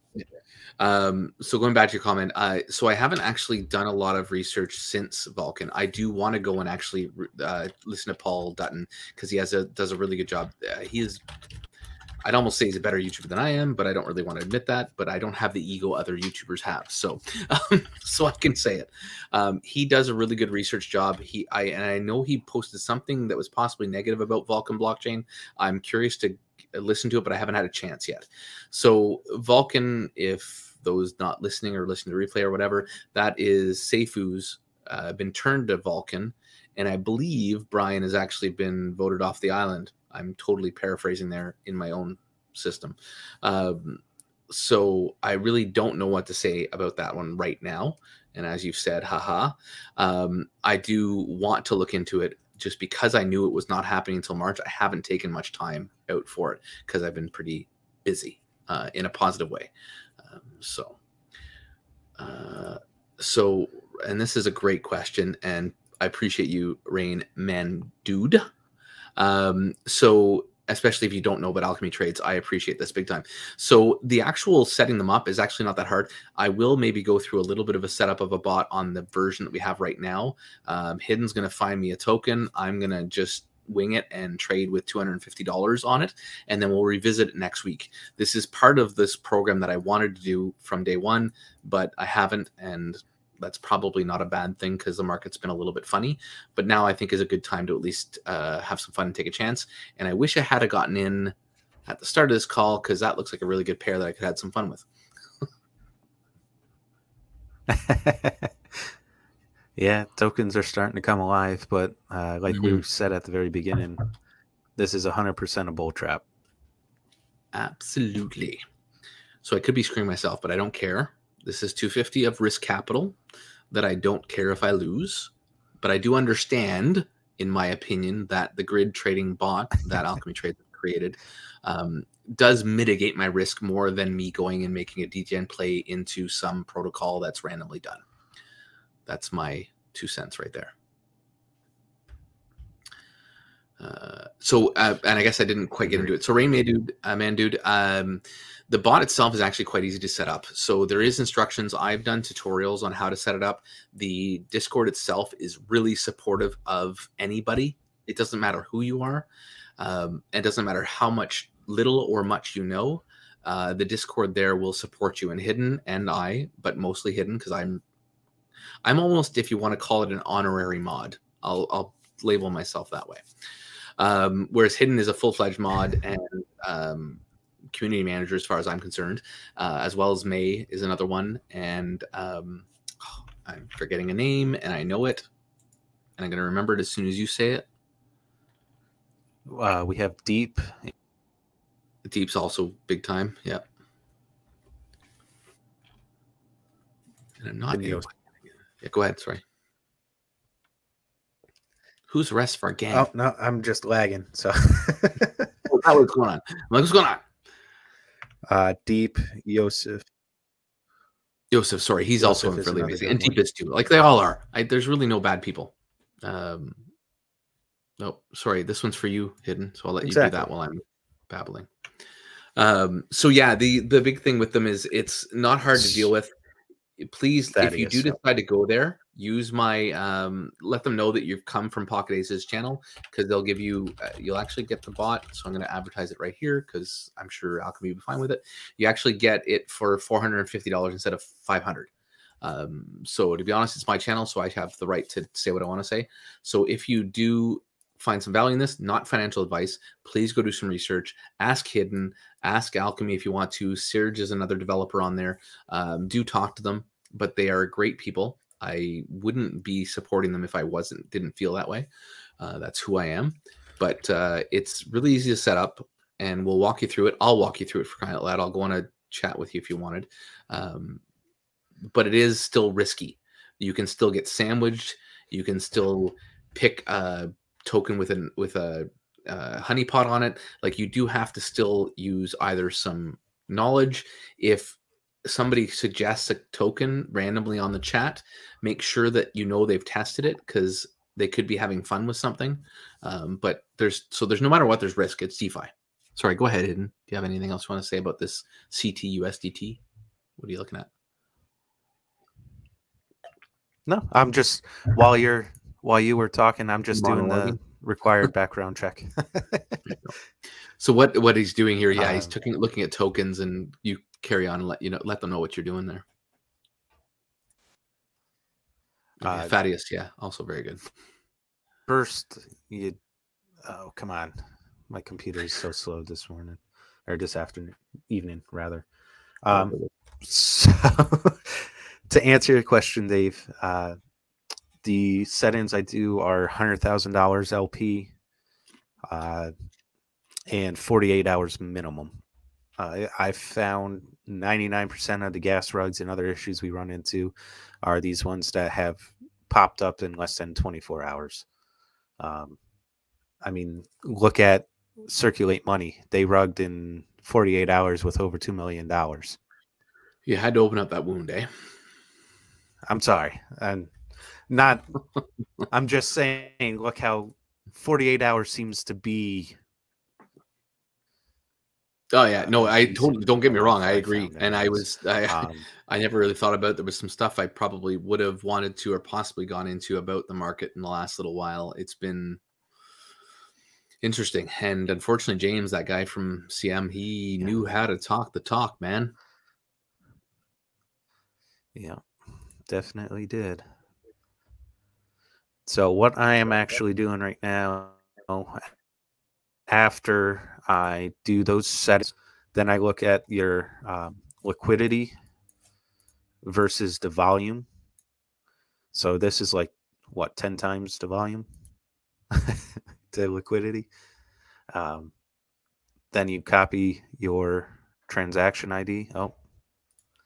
Um, so going back to your comment, uh, so I haven't actually done a lot of research since Vulcan. I do want to go and actually uh, listen to Paul Dutton because he has a does a really good job. Uh, he is I'd almost say he's a better YouTuber than I am, but I don't really want to admit that. But I don't have the ego other YouTubers have, so *laughs* um, so I can say it. Um, he does a really good research job. He I and I know he posted something that was possibly negative about Vulcan blockchain. I'm curious to listen to it, but I haven't had a chance yet. So Vulcan, if those not listening or listening to replay or whatever, that is Safuu's uh, been turned to Vulcan, and I believe Brian has actually been voted off the island I'm totally paraphrasing there in my own system. Um, so I really don't know what to say about that one right now. And as you've said, haha, um, I do want to look into it just because I knew it was not happening until March. I haven't taken much time out for it because I've been pretty busy uh, in a positive way. Um, so, uh, so, and this is a great question, and I appreciate you, Rain Man Dude. Um, so especially if you don't know about alchemy trades. I appreciate this big time. So the actual setting them up is actually not that hard. I will maybe go through a little bit of a setup of a bot on the version that we have right now. Um, Hidden's going to find me a token. I'm going to just wing it and trade with $250 on it and then we'll revisit it next week this is part of this program that i wanted to do from day one but i haven't and that's probably not a bad thing because the market's been a little bit funny. But now I think is a good time to at least uh, have some fun and take a chance. And I wish I had gotten in at the start of this call because that looks like a really good pair that I could have some fun with. *laughs* yeah, tokens are starting to come alive, but uh, like mm-hmm. we said at the very beginning, this is 100% a bull trap. Absolutely. So I could be screwing myself, but I don't care. This is 250 of risk capital that I don't care if I lose, but I do understand, in my opinion, that the grid trading bot that *laughs* Alchemy Trades created um, does mitigate my risk more than me going and making a degen play into some protocol that's randomly done. That's my two cents right there. So, uh, and I guess I didn't quite get into it. So, Rain Man Dude, uh, Man Dude, um, the bot itself is actually quite easy to set up. So there is instructions. I've done tutorials on how to set it up. The Discord itself is really supportive of anybody. It doesn't matter who you are. Um, it doesn't matter how much little or much you know. Uh, the Discord there will support you in hidden and I, but mostly hidden because I'm, I'm almost if you want to call it an honorary mod. I'll, I'll label myself that way. Um, whereas hidden is a full fledged mod and um, community manager as far as I'm concerned, uh, as well as May is another one. And um, oh, *sighs* I'm forgetting a name and I know it. And I'm going to remember it as soon as you say it. Uh, we have Deep. Deep's also big time. Yep. And I'm not. Yeah, go ahead. Sorry. Who's rest for gang? Oh no, I'm just lagging. So what's going on? I'm like, what's going on? Uh, Deep, Yosef. Yosef, sorry, he's Yosef also really amazing, and Deep is too. Like they all are. I, there's really no bad people. Um, no, sorry, this one's for you, hidden. So I'll let exactly. you do that while I'm babbling. Um, so yeah, the the big thing with them is it's not hard to deal with. Please, that if you do decide to go there, use my um, let them know that you've come from Pocket Aces channel because they'll give you uh, you'll actually get the bot. So I'm going to advertise it right here because I'm sure Alchemy will be fine with it. You actually get it for $450 instead of 500. Um, so to be honest, it's my channel, so I have the right to say what I want to say. So if you do find some value in this, not financial advice, please go do some research. Ask Hidden, ask Alchemy if you want to. Serge is another developer on there. Um, do talk to them, but they are great people. I wouldn't be supporting them if I wasn't didn't feel that way. Uh, that's who I am. But uh, it's really easy to set up, and we'll walk you through it. I'll walk you through it for crying out loud. I'll go on a chat with you if you wanted. Um, but it is still risky. You can still get sandwiched. You can still pick a token with an with a, a honeypot on it. Like you do have to still use either some knowledge if somebody suggests a token randomly on the chat, make sure that you know they've tested it because they could be having fun with something. Um, but there's so there's no matter what, there's risk. It's DeFi. Sorry, go ahead, Hidden. Do you have anything else you want to say about this CT USDT? What are you looking at? No, I'm just while you're while you were talking, I'm just doing the required background check. *laughs* so what what he's doing here? Yeah, um, he's taking looking at tokens, and you carry on and let you know let them know what you're doing there. Uh, Thaddeus, yeah, also very good. First, you oh come on, my computer is so slow this morning or this afternoon, evening rather. Um, *laughs* so to answer your question, Dave, uh, the settings I do are hundred thousand dollars LP, uh, and forty eight hours minimum. Uh, I found 99% of the gas rugs and other issues we run into are these ones that have popped up in less than 24 hours. Um, I mean, look at Circulate Money. They rugged in 48 hours with over $2 million. You had to open up that wound, eh? I'm sorry. I'm not, I'm just saying, look how 48 hours seems to be Oh yeah, no, I totally don't get me wrong. I agree, and I was I *laughs* Um, I never really thought about. There was some stuff I probably would have wanted to or possibly gone into about the market in the last little while. It's been interesting, and unfortunately, James, that guy from CM, he Yeah. knew how to talk the talk, man. Yeah, definitely did. So what I am actually doing right now, after I do those settings, then I look at your um, liquidity versus the volume. So this is like what ten times the volume, *laughs* the liquidity. Um, then you copy your transaction ID. Oh,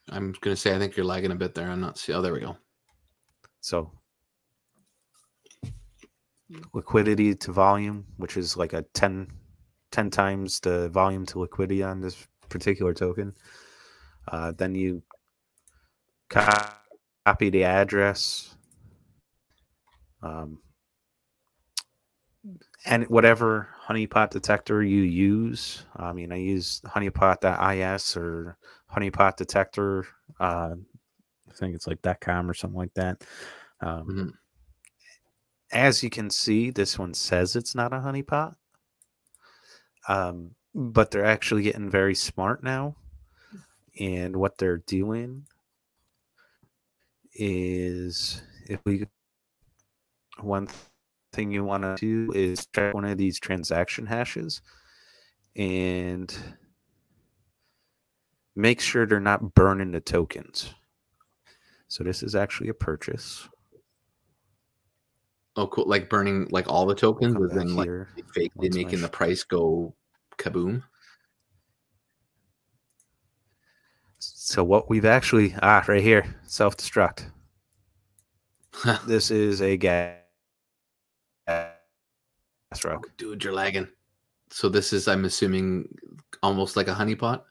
I'm gonna say I think you're lagging a bit there. I'm not see. Oh, there we go. So liquidity to volume, which is like a 10, 10 times the volume to liquidity on this particular token. Uh, then you copy the address. Um, and whatever honeypot detector you use, I mean, I use honeypot.is or honeypot detector. Uh, I think it's like .com or something like that. Um, Mhm. As you can see, this one says it's not a honeypot, um, but they're actually getting very smart now, and what they're doing is if we one thing you want to do is check one of these transaction hashes and make sure they're not burning the tokens. So this is actually a purchase. Oh, cool. Like burning like all the tokens, back then like fakely making the price go kaboom. So what we've actually ah right here self destruct. *laughs* This is a gas gas rug. Dude, you're lagging. So this is, I'm assuming, almost like a honeypot.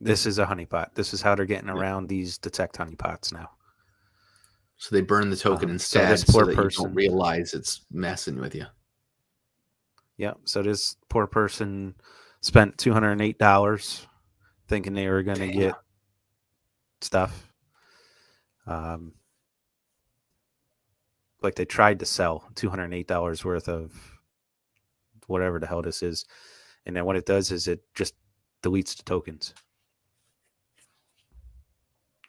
This is a honeypot. This is how they're getting Yeah. around these detect honeypots now. So they burn the token so instead, this so, poor that you person- don't realize it's messing with you. Yeah. So this poor person spent two hundred and eight dollars thinking they were going to get stuff. Um, like they tried to sell two hundred and eight dollars worth of whatever the hell this is, and then what it does is it just deletes the tokens.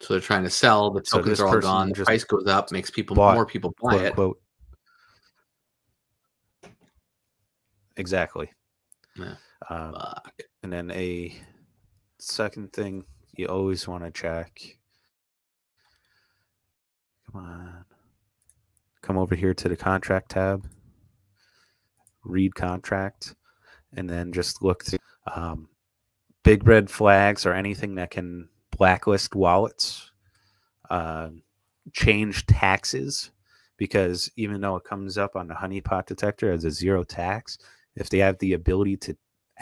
So they're trying to sell. The So tokens are all gone. The price goes up, makes people bought, more people buy quote it. unquote. Exactly. Yeah. Um, Fuck. and then a second thing you always want to check. Come on. Come over here to the contract tab. Read contract. And then just look to um, big red flags or anything that can blacklist wallets. Uh, change taxes because even though it comes up on the honeypot detector as a zero tax, if they have the ability to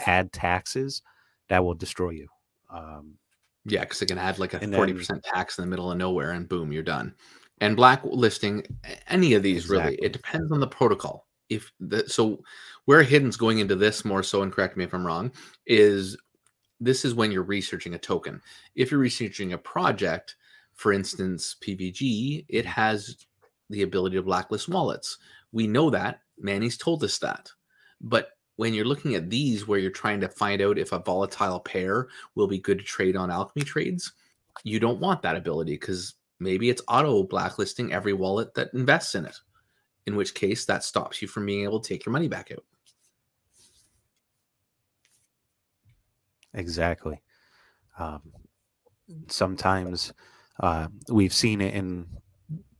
add taxes, that will destroy you. Um, Yeah, because they can add like a forty percent tax in the middle of nowhere, and boom, you're done. And blacklisting any of these really, it depends on the protocol. If the so where Hidden's going into this more so, and correct me if I'm wrong, is this is when you're researching a token. If you're researching a project, for instance, PVG, it has the ability to blacklist wallets. We know that. Manny's told us that. But when you're looking at these where you're trying to find out if a volatile pair will be good to trade on alchemy trades, you don't want that ability because maybe it's auto blacklisting every wallet that invests in it. In which case that stops you from being able to take your money back out. Exactly. Um, sometimes uh, we've seen it in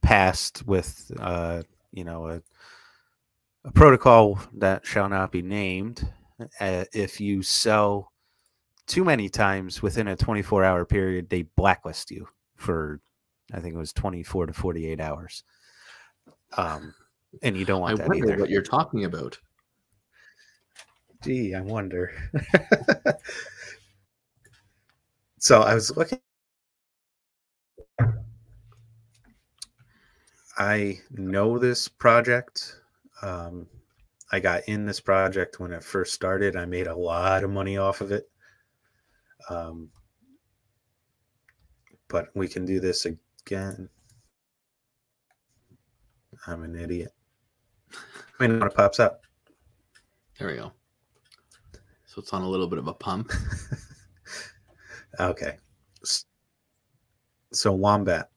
past with uh, you know a, a protocol that shall not be named. Uh, if you sell too many times within a 24 hour period, they blacklist you for I think it was 24 to 48 hours. Um, and you don't I want that I wonder either. what you're talking about. Gee, I wonder. *laughs* so I was looking. I know this project. Um, I got in this project when it first started. I made a lot of money off of it. Um, but we can do this again. I'm an idiot. I mean, it pops up. There we go. So it's on a little bit of a pump. *laughs* okay. So Wombat.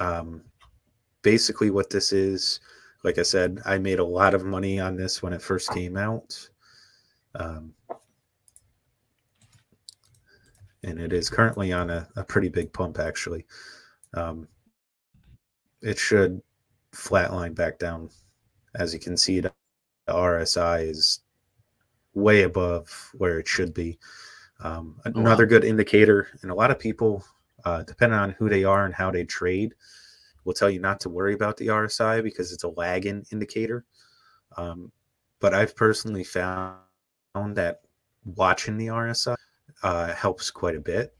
Um, basically, what this is, like I said, I made a lot of money on this when it first came out. Um, and it is currently on a, a pretty big pump, actually. Um, it should flatline back down. As you can see, the RSI is way above where it should be. Um, oh, another wow. good indicator, and a lot of people, uh, depending on who they are and how they trade, will tell you not to worry about the RSI because it's a lagging indicator. Um, but I've personally found that watching the RSI uh, helps quite a bit.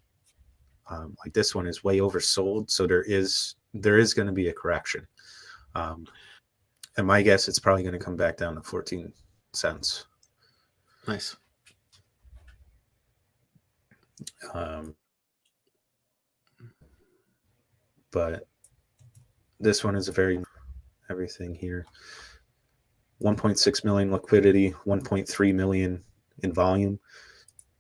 Um, like this one is way oversold, so there is there is going to be a correction. Um, and my guess, it's probably going to come back down to 14 cents. Nice. Um, but this one is a very everything here 1.6 million liquidity 1.3 million in volume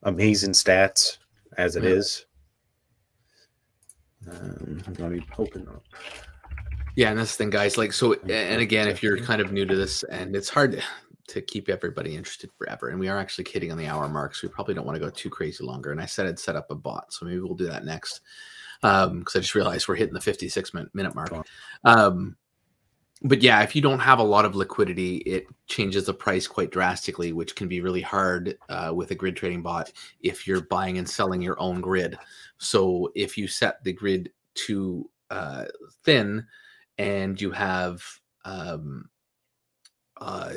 amazing stats as it is. Um, let me open up yeah, and that's the thing, guys. Like, so, and again, if you're kind of new to this, and it's hard to, to keep everybody interested forever, and we are actually hitting on the hour mark, so we probably don't want to go too crazy longer. And I said I'd set up a bot, so maybe we'll do that next, because um, I just realized we're hitting the 56 minute, minute mark. Um, but yeah, if you don't have a lot of liquidity, it changes the price quite drastically, which can be really hard uh, with a grid trading bot if you're buying and selling your own grid. So if you set the grid too uh, thin, and you have um, uh,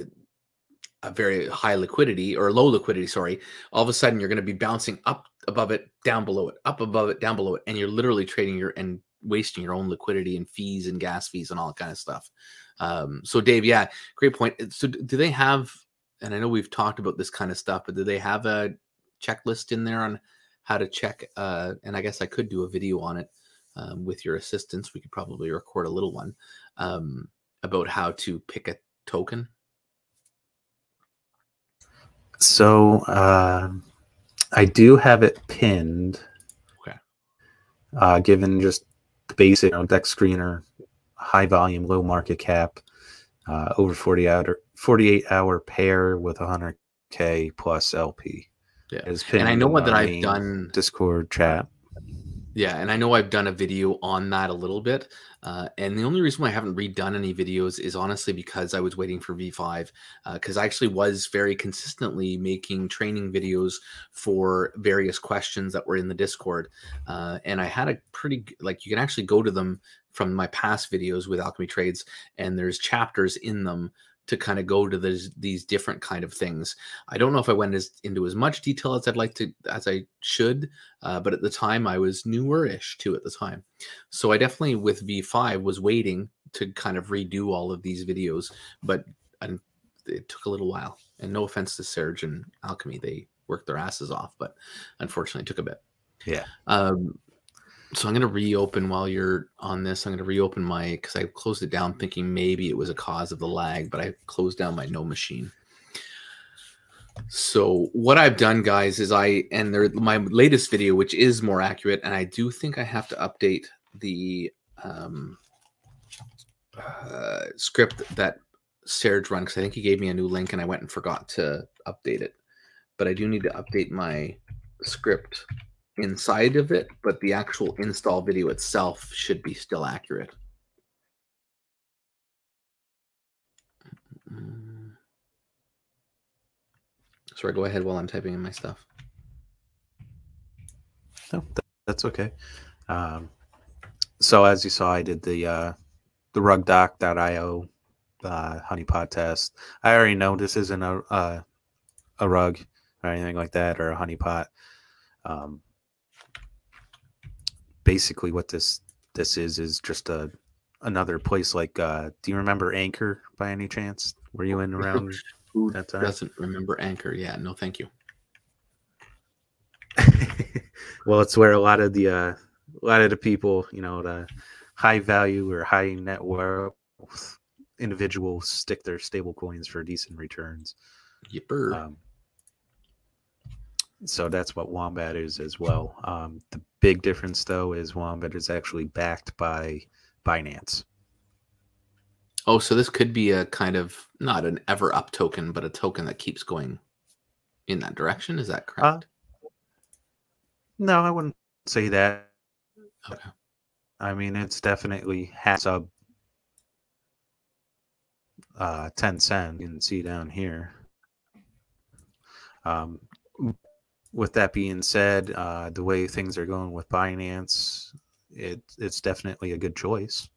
a very high liquidity or low liquidity, sorry, all of a sudden you're going to be bouncing up above it, down below it, up above it, down below it, and you're literally trading your and wasting your own liquidity and fees and gas fees and all that kind of stuff. Um, so, Dave, yeah, great point. So, do they have? And I know we've talked about this kind of stuff, but do they have a checklist in there on how to check? Uh, and I guess I could do a video on it um, with your assistance. We could probably record a little one um, about how to pick a token. So uh, I do have it pinned. Okay. Uh, given just the basic you know, DEX Screener, high volume, low market cap, uh, over 40 hour, 48 hour pair with 100k plus LP. Yeah. And I know what that I've done Discord chat. Yeah, and I know I've done a video on that a little bit. Uh, and the only reason why I haven't redone any videos is honestly because I was waiting for V5. Because uh, I actually was very consistently making training videos for various questions that were in the Discord. Uh, and I had a pretty, like, you can actually go to them from my past videos with Alchemy Trades, and there's chapters in them to kind of go to these these different kind of things. I don't know if I went as, into as much detail as I'd like to as I should, uh, but at the time I was newer-ish to at the time, so I definitely with V5 was waiting to kind of redo all of these videos, but and it took a little while. And no offense to Serge and Alchemy, they worked their asses off, but unfortunately took a bit. Yeah. Um, so I'm going to reopen while you're on this. I'm going to reopen my because I closed it down thinking maybe it was a cause of the lag, but I closed down my NoMachine. So what I've done, guys, is I and there my latest video, which is more accurate, and I do think I have to update the um, uh, script that Serge run because I think he gave me a new link and I went and forgot to update it. But I do need to update my script inside of it, but the actual install video itself should be still accurate. Sorry, go ahead while I'm typing in my stuff. No, that's okay. Um, so as you saw, I did the uh, the rugdoc.io uh, honeypot test. I already know this isn't a uh, a rug or anything like that or a honeypot. Um, basically what this this is is just a another place like uh do you remember anchor by any chance were you in around Who That time. doesn't remember Anchor? Yeah, no, thank you. *laughs* well, it's where a lot of the uh, a lot of the people, you know, the high value or high net worth individuals stick their stable coins for decent returns. Yipper. Um, so that's what Wombat is as well. Um, the big difference, though, is Wombat is actually backed by Binance. oh, so this could be a kind of not an ever up token, but a token that keeps going in that direction. Is that correct? No, I wouldn't say that. Okay. I mean, it's definitely has a uh, 10 cent. You can see down here. Um, with that being said, uh, the way things are going with Binance, it it's definitely a good choice.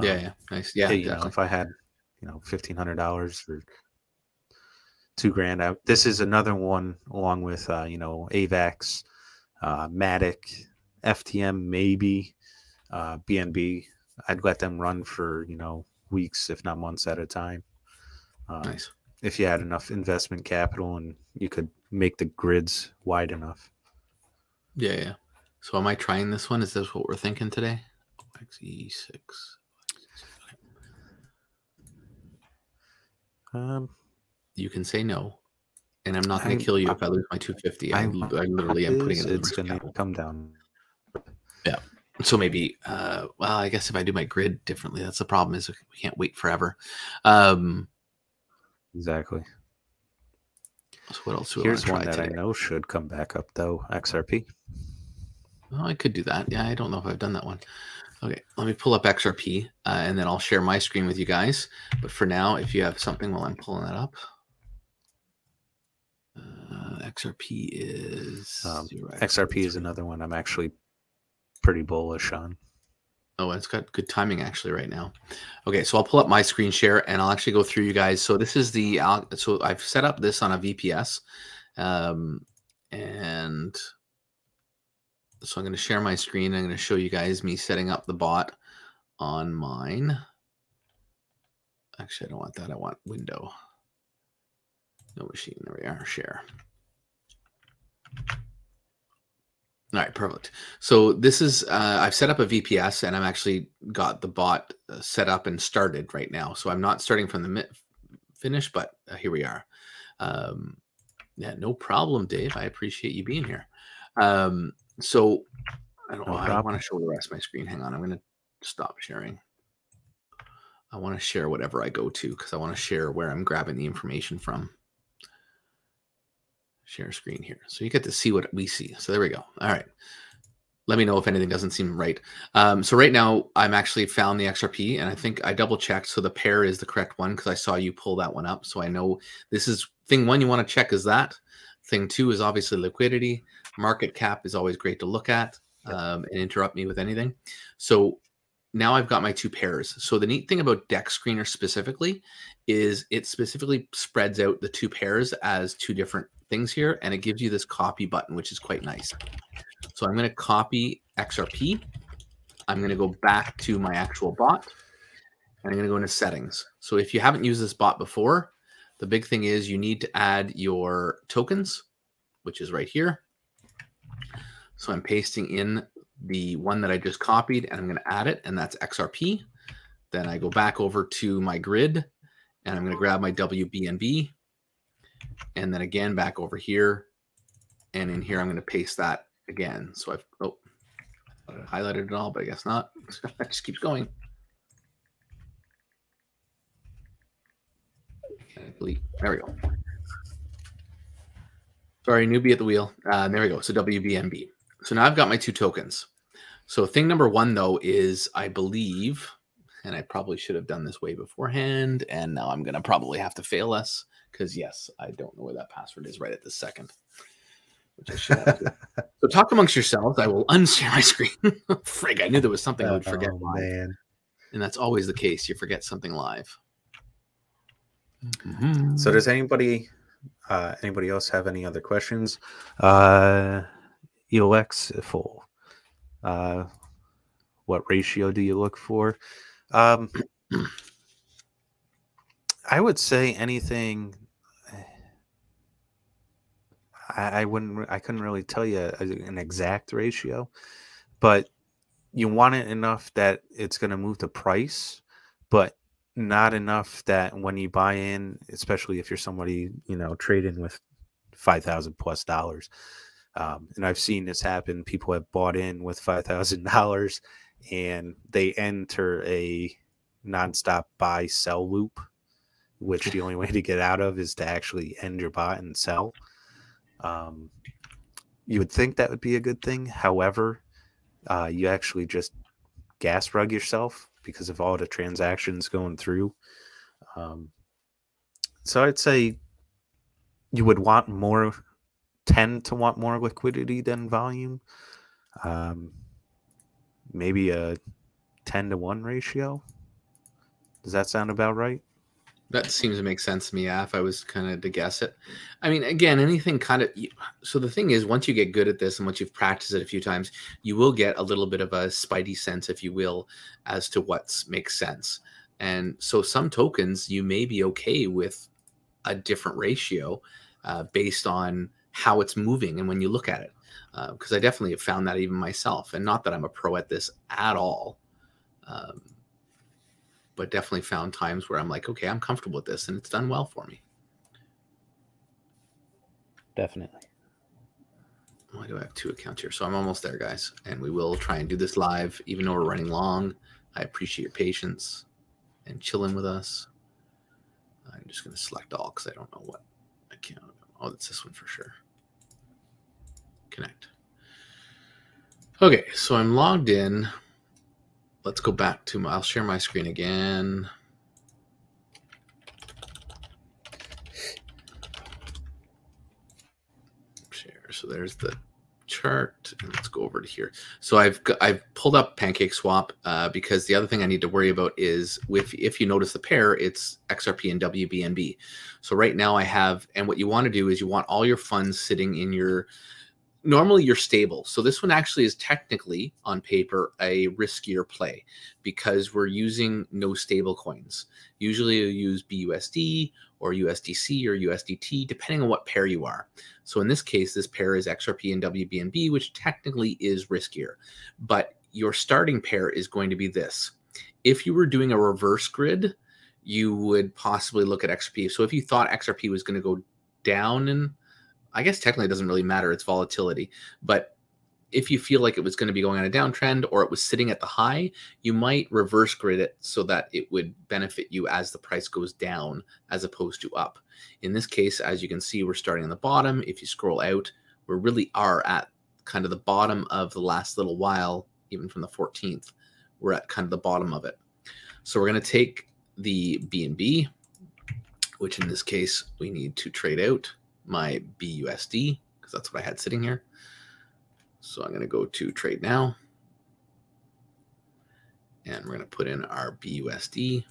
yeah, Um, yeah, nice. Yeah, you know, if I had, you know, fifteen hundred dollars for two grand, I, this is another one along with, uh, you know, Avax, uh, Matic, FTM, maybe uh, BNB. I'd let them run for you know weeks, if not months at a time. Um, nice. If you had enough investment capital and you could make the grids wide enough. Yeah, yeah. So am I trying this one? Is this what we're thinking today? XE6. Um, You can say no. And I'm not going to kill you if I lose my 250. I, I'm- I literally am putting it in it's going to come down. Yeah. So maybe, uh, well, I guess if I do my grid differently, that's the problem is we can't wait forever. Um, Exactly. So what else do Here's I one that try I know should come back up though. XRP. Oh, I could do that. Yeah, I don't know if I've done that one. Okay, let me pull up XRP uh, and then I'll share my screen with you guys. But for now, if you have something while I'm pulling that up, uh, XRP is Um, XRP is another one I'm actually pretty bullish on. Oh, it's got good timing actually right now. Okay, so I'll pull up my screen share and I'll actually go through you guys. So this is the al- so I've set up this on a VPS, um, and so I'm going to share my screen. I'm going to show you guys me setting up the bot on mine. Actually, I don't want that. I want window. NoMachine. There we are. Share. All right, perfect. So this is uh, I've set up a VPS and I'm actually got the bot uh, set up and started right now. So I'm not starting from the finish, but uh, here we are. Um, yeah, no problem, Dave. I appreciate you being here. Um, so I don't No. I want to show the rest of my screen. Hang on, I'm going to stop sharing. I want to share whatever I go to because I want to share where I'm grabbing the information from share screen here. So you get to see what we see. So there we go. All right. Let me know if anything doesn't seem right. Um, so right now I'm actually found the XRP and I think I double checked. So the pair is the correct one because I saw you pull that one up. So I know this is thing one you want to check is that. Thing two is obviously liquidity. Market cap is always great to look at um, and interrupt me with anything. So now I've got my two pairs. So the neat thing about Dex Screener specifically is it specifically spreads out the two pairs as two different things here, and it gives you this copy button, which is quite nice. So I'm going to copy XRP. I'm going to go back to my actual bot, and I'm going to go into settings. So if you haven't used this bot before, the big thing is you need to add your tokens, which is right here. So I'm pasting in the one that I just copied and I'm going to add it, and that's XRP. Then I go back over to my grid and I'm going to grab my WBNB and then again back over here. And in here, I'm going to paste that again. So I've oh, I highlighted it all, but I guess not. *laughs* it just keeps going. Delete. There we go. Sorry, newbie at the wheel. Uh, there we go. So WBNB. So now I've got my two tokens. So thing number one though is I believe, and I probably should have done this way beforehand, and now I'm gonna probably have to fail us because yes, I don't know where that password is right at this second. Which I should *laughs* so talk amongst yourselves. I will unshare my screen. *laughs* Frig, I knew there was something I would forget Oh, man. and that's always the case. You forget something live. Mhm. So does anybody uh anybody else have any other questions? Uh EOX full. Uh what ratio do you look for? Um *clears throat* I would say anything I, I wouldn't. I couldn't really tell you a, an exact ratio, but you want it enough that it's going to move the price, but not enough that when you buy in, especially if you're somebody you know trading with five thousand plus dollars. Um, and I've seen this happen. People have bought in with five thousand dollars, and they enter a nonstop buy sell loop, which the only way to get out of is to actually end your bot and sell. Um, you would think that would be a good thing. However, uh, you actually just gas rug yourself because of all the transactions going through. Um, so I'd say you would want more, tend to want more liquidity than volume. Um, maybe a 10 to 1 ratio. Does that sound about right? That seems to make sense to me. Yeah, if I was kind of to guess it, I mean, again, anything kind of. So the thing is, once you get good at this and once you've practiced it a few times, you will get a little bit of a spidey sense, if you will, as to what makes sense. And so some tokens you may be okay with a different ratio uh, based on how it's moving and when you look at it. Because uh, I definitely have found that even myself, and not that I'm a pro at this at all. Um, but definitely found times where I'm like, okay, I'm comfortable with this and it's done well for me. Definitely. Why do I have two accounts here? So I'm almost there, guys. And we will try and do this live, even though we're running long. I appreciate your patience and chilling with us. I'm just going to select all because I don't know what account. Oh, it's this one for sure. Connect. Okay, so I'm logged in let's go back to my, I'll share my screen again. Share. So there's the chart and let's go over to here. So I've I've pulled up PancakeSwap uh, because the other thing I need to worry about is with if you notice the pair, it's XRP and WBNB. So right now I have, and what you want to do is you want all your funds sitting in your normally you're stable. So this one actually is technically on paper a riskier play because we're using no stable coins. Usually you use BUSD or USDC or USDT, depending on what pair you are. So in this case, this pair is XRP and WBNB, which technically is riskier. But your starting pair is going to be this. If you were doing a reverse grid, you would possibly look at XRP. So if you thought XRP was going to go down in I guess technically it doesn't really matter. It's volatility. But if you feel like it was going to be going on a downtrend or it was sitting at the high, you might reverse grid it so that it would benefit you as the price goes down as opposed to up. In this case, as you can see, we're starting on the bottom. If you scroll out, we really are at kind of the bottom of the last little while, even from the 14th. We're at kind of the bottom of it. So we're going to take the BNB, which in this case we need to trade out my BUSD because that's what I had sitting here. So I'm going to go to trade now. And we're going to put in our BUSD.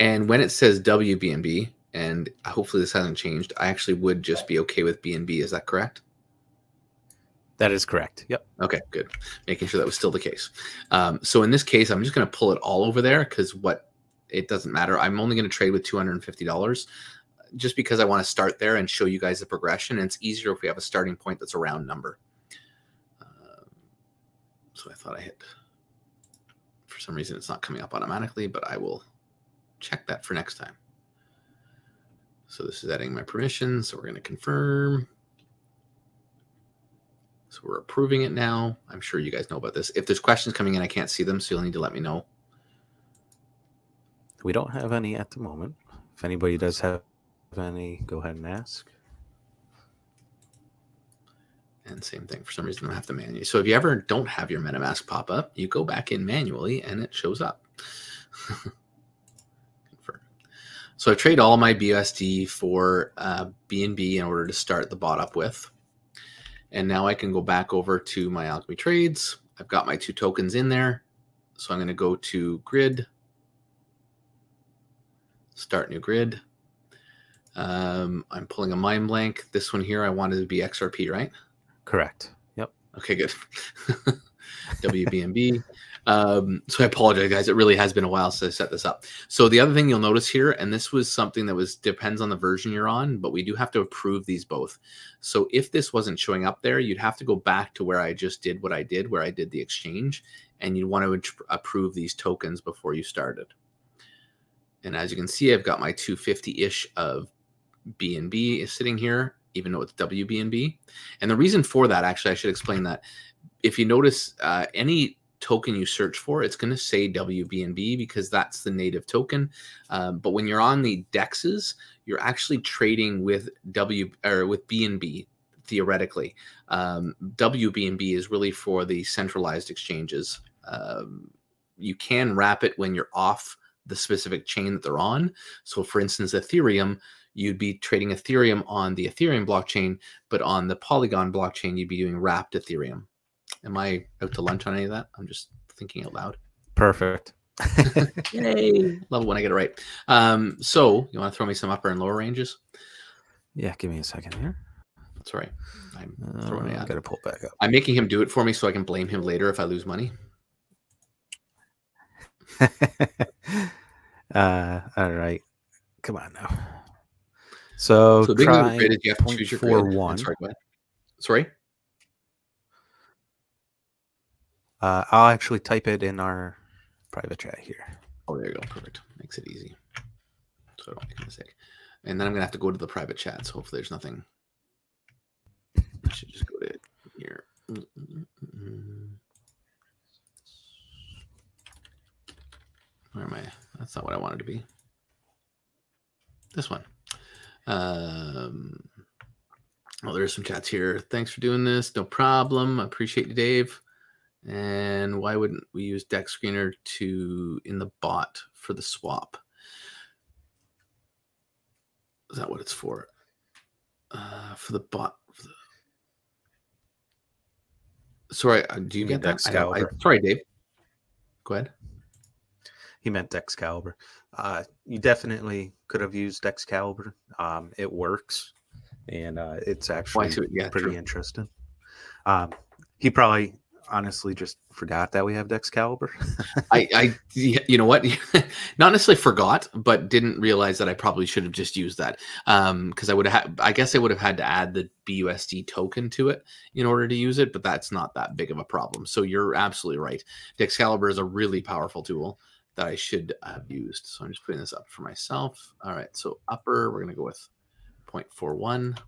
And when it says WBNB, and hopefully this hasn't changed, I actually would just be okay with BNB. Is that correct? That is correct. Yep. Okay, good. Making sure that was still the case. Um, so in this case, I'm just going to pull it all over there because what it doesn't matter. I'm only going to trade with $250 just because I want to start there and show you guys the progression. And it's easier if we have a starting point that's a round number. Uh, so I thought I hit, for some reason, it's not coming up automatically, but I will check that for next time. So this is adding my permissions. So we're going to confirm. So we're approving it now. I'm sure you guys know about this. If there's questions coming in, I can't see them, so you'll need to let me know. We don't have any at the moment. If anybody does have any, go ahead and ask. And same thing. For some reason, I have to manually. So if you ever don't have your MetaMask pop up, you go back in manually and it shows up. *laughs* Confirm. So I trade all my BUSD for uh, BNB in order to start the bot up with. And now I can go back over to my Alchemy trades. I've got my two tokens in there. So I'm going to go to grid, start new grid. Um, I'm pulling a mind blank. This one here, I wanted to be XRP, right? Correct. Yep. Okay, good. *laughs* WBNB. Um, so I apologize, guys. It really has been a while since I set this up. So the other thing you'll notice here, and this was something that was depends on the version you're on, but we do have to approve these both. So if this wasn't showing up there, you'd have to go back to where I just did what I did, where I did the exchange, and you'd want to approve these tokens before you started. And as you can see, I've got my 250-ish of BNB is sitting here, even though it's WBNB. And the reason for that, actually, I should explain that. If you notice uh, any token you search for, it's going to say WBNB because that's the native token. Um, but when you're on the dexes, you're actually trading with W or with BNB theoretically. Um, WBNB is really for the centralized exchanges. Um, you can wrap it when you're off the specific chain that they're on. So, for instance, Ethereum, you'd be trading Ethereum on the Ethereum blockchain, but on the Polygon blockchain, you'd be doing wrapped Ethereum. Am I out to lunch on any of that? I'm just thinking out loud. Perfect. *laughs* Yay! Love it when I get it right. Um, so, you want to throw me some upper and lower ranges? Yeah, give me a second here. That's right. I'm throwing uh, it. I gotta pull back up. I'm making him do it for me so I can blame him later if I lose money. *laughs* uh, all right. Come on now. So, so is you have to choose your. One. Sorry, Sorry. Uh, I'll actually type it in our private chat here. Oh, there you go. Perfect. Makes it easy. So I don't make a mistake. And then I'm gonna have to go to the private chat. So hopefully there's nothing. I should just go to here. Where am I? That's not what I wanted to be. This one. Um, oh, there's some chats here. Thanks for doing this. No problem. I appreciate you, Dave. And why wouldn't we use DEX Screener to in the bot for the swap? Is that what it's for? Uh, for the bot. For the... Sorry, uh, do you, you get that? I, I, sorry, Dave. Go ahead. He meant deck Dexcalibur. Uh, you definitely could have used Dexcalibur. Um, it works, and uh, it's actually yeah, pretty true. interesting. Um, he probably honestly just forgot that we have Dexcalibur. *laughs* I, I, you know what? *laughs* Not necessarily forgot, but didn't realize that I probably should have just used that. Um, because I would have, I guess I would have had to add the BUSD token to it in order to use it, but that's not that big of a problem. So you're absolutely right. Dexcalibur is a really powerful tool that I should have used. So I'm just putting this up for myself. All right, so upper, we're going to go with 0.41.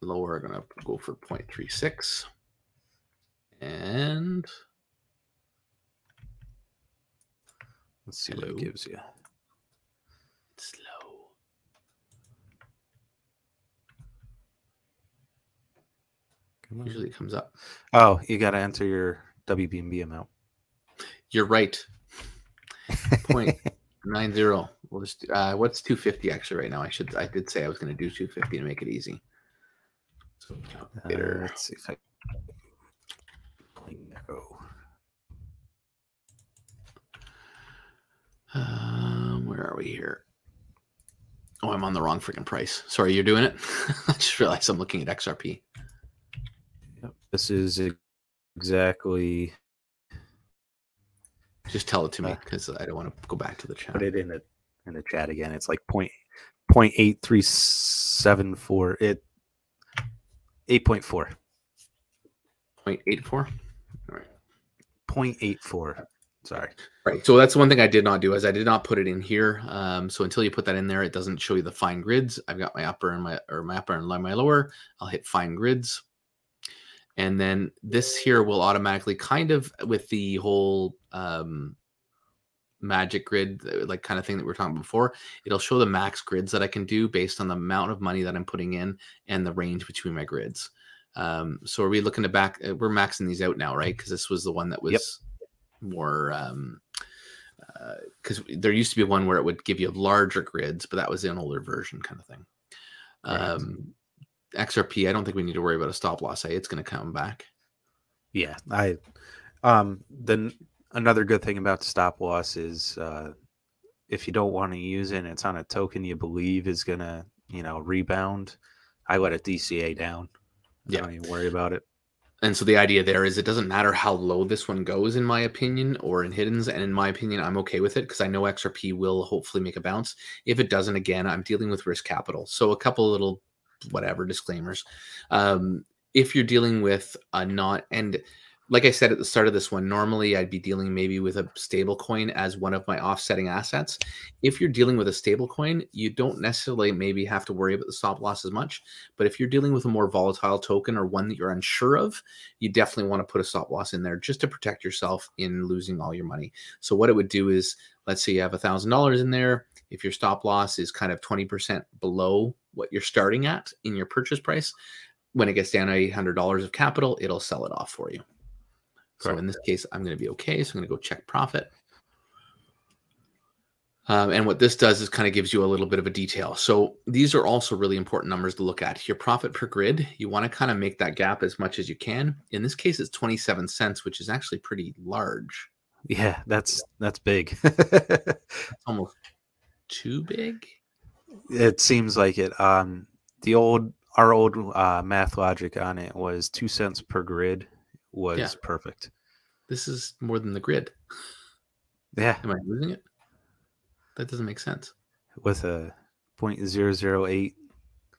Lower, we're going to go for 0.36. And let's see Hello. what it gives you. Slow. Usually it comes up. Oh, you got to enter your WBNB amount. You're right. Point *laughs* nine zero. We'll just uh, what's two fifty actually right now? I should I did say I was going to do two fifty to make it easy. So uh, let's see if I go. Um, where are we here? Oh, I'm on the wrong freaking price. Sorry, you're doing it. *laughs* I just realized I'm looking at XRP. Yep, this is exactly just tell it to me because I don't want to go back to the chat. Put it in the in the chat again. It's like point point eight three seven four. It eight point four. Point eight four. All right. Point eight four. Sorry. Right. So that's one thing I did not do is I did not put it in here. Um, so until you put that in there, it doesn't show you the fine grids. I've got my upper and my or my upper and my lower. I'll hit fine grids. And then this here will automatically kind of with the whole um, magic grid, uh, like kind of thing that we were talking before, it'll show the max grids that I can do based on the amount of money that I'm putting in and the range between my grids. Um, so are we looking to back? Uh, we're maxing these out now, right? Because this was the one that was yep. more. Um, because uh, there used to be one where it would give you larger grids, but that was an older version kind of thing. Right. Um, XRP, I don't think we need to worry about a stop loss. It's going to come back. Yeah, I um then another good thing about the stop loss is uh if you don't want to use it and it's on a token you believe is going to, you know, rebound, I let a DCA down. Yeah. don't even worry about it. and so the idea there is it doesn't matter how low this one goes in my opinion or in hiddens and in my opinion i'm okay with it because i know xrp will hopefully make a bounce if it doesn't again i'm dealing with risk capital so a couple little whatever disclaimers um, if you're dealing with a not and like I said at the start of this one, normally I'd be dealing maybe with a stable coin as one of my offsetting assets. If you're dealing with a stable coin, you don't necessarily maybe have to worry about the stop loss as much. But if you're dealing with a more volatile token or one that you're unsure of, you definitely want to put a stop loss in there just to protect yourself in losing all your money. So what it would do is, let's say you have a thousand dollars in there. If your stop loss is kind of 20% below what you're starting at in your purchase price, when it gets down to $800 of capital, it'll sell it off for you. So in this case, I'm going to be okay. So I'm going to go check profit. Um, and what this does is kind of gives you a little bit of a detail. So these are also really important numbers to look at. Your profit per grid, you want to kind of make that gap as much as you can. In this case, it's 27 cents, which is actually pretty large. Yeah, that's that's big. *laughs* almost too big. It seems like it. Um, the old our old uh, math logic on it was two cents per grid was yeah. perfect. This is more than the grid. Yeah. Am I losing it? That doesn't make sense. With a 0.008.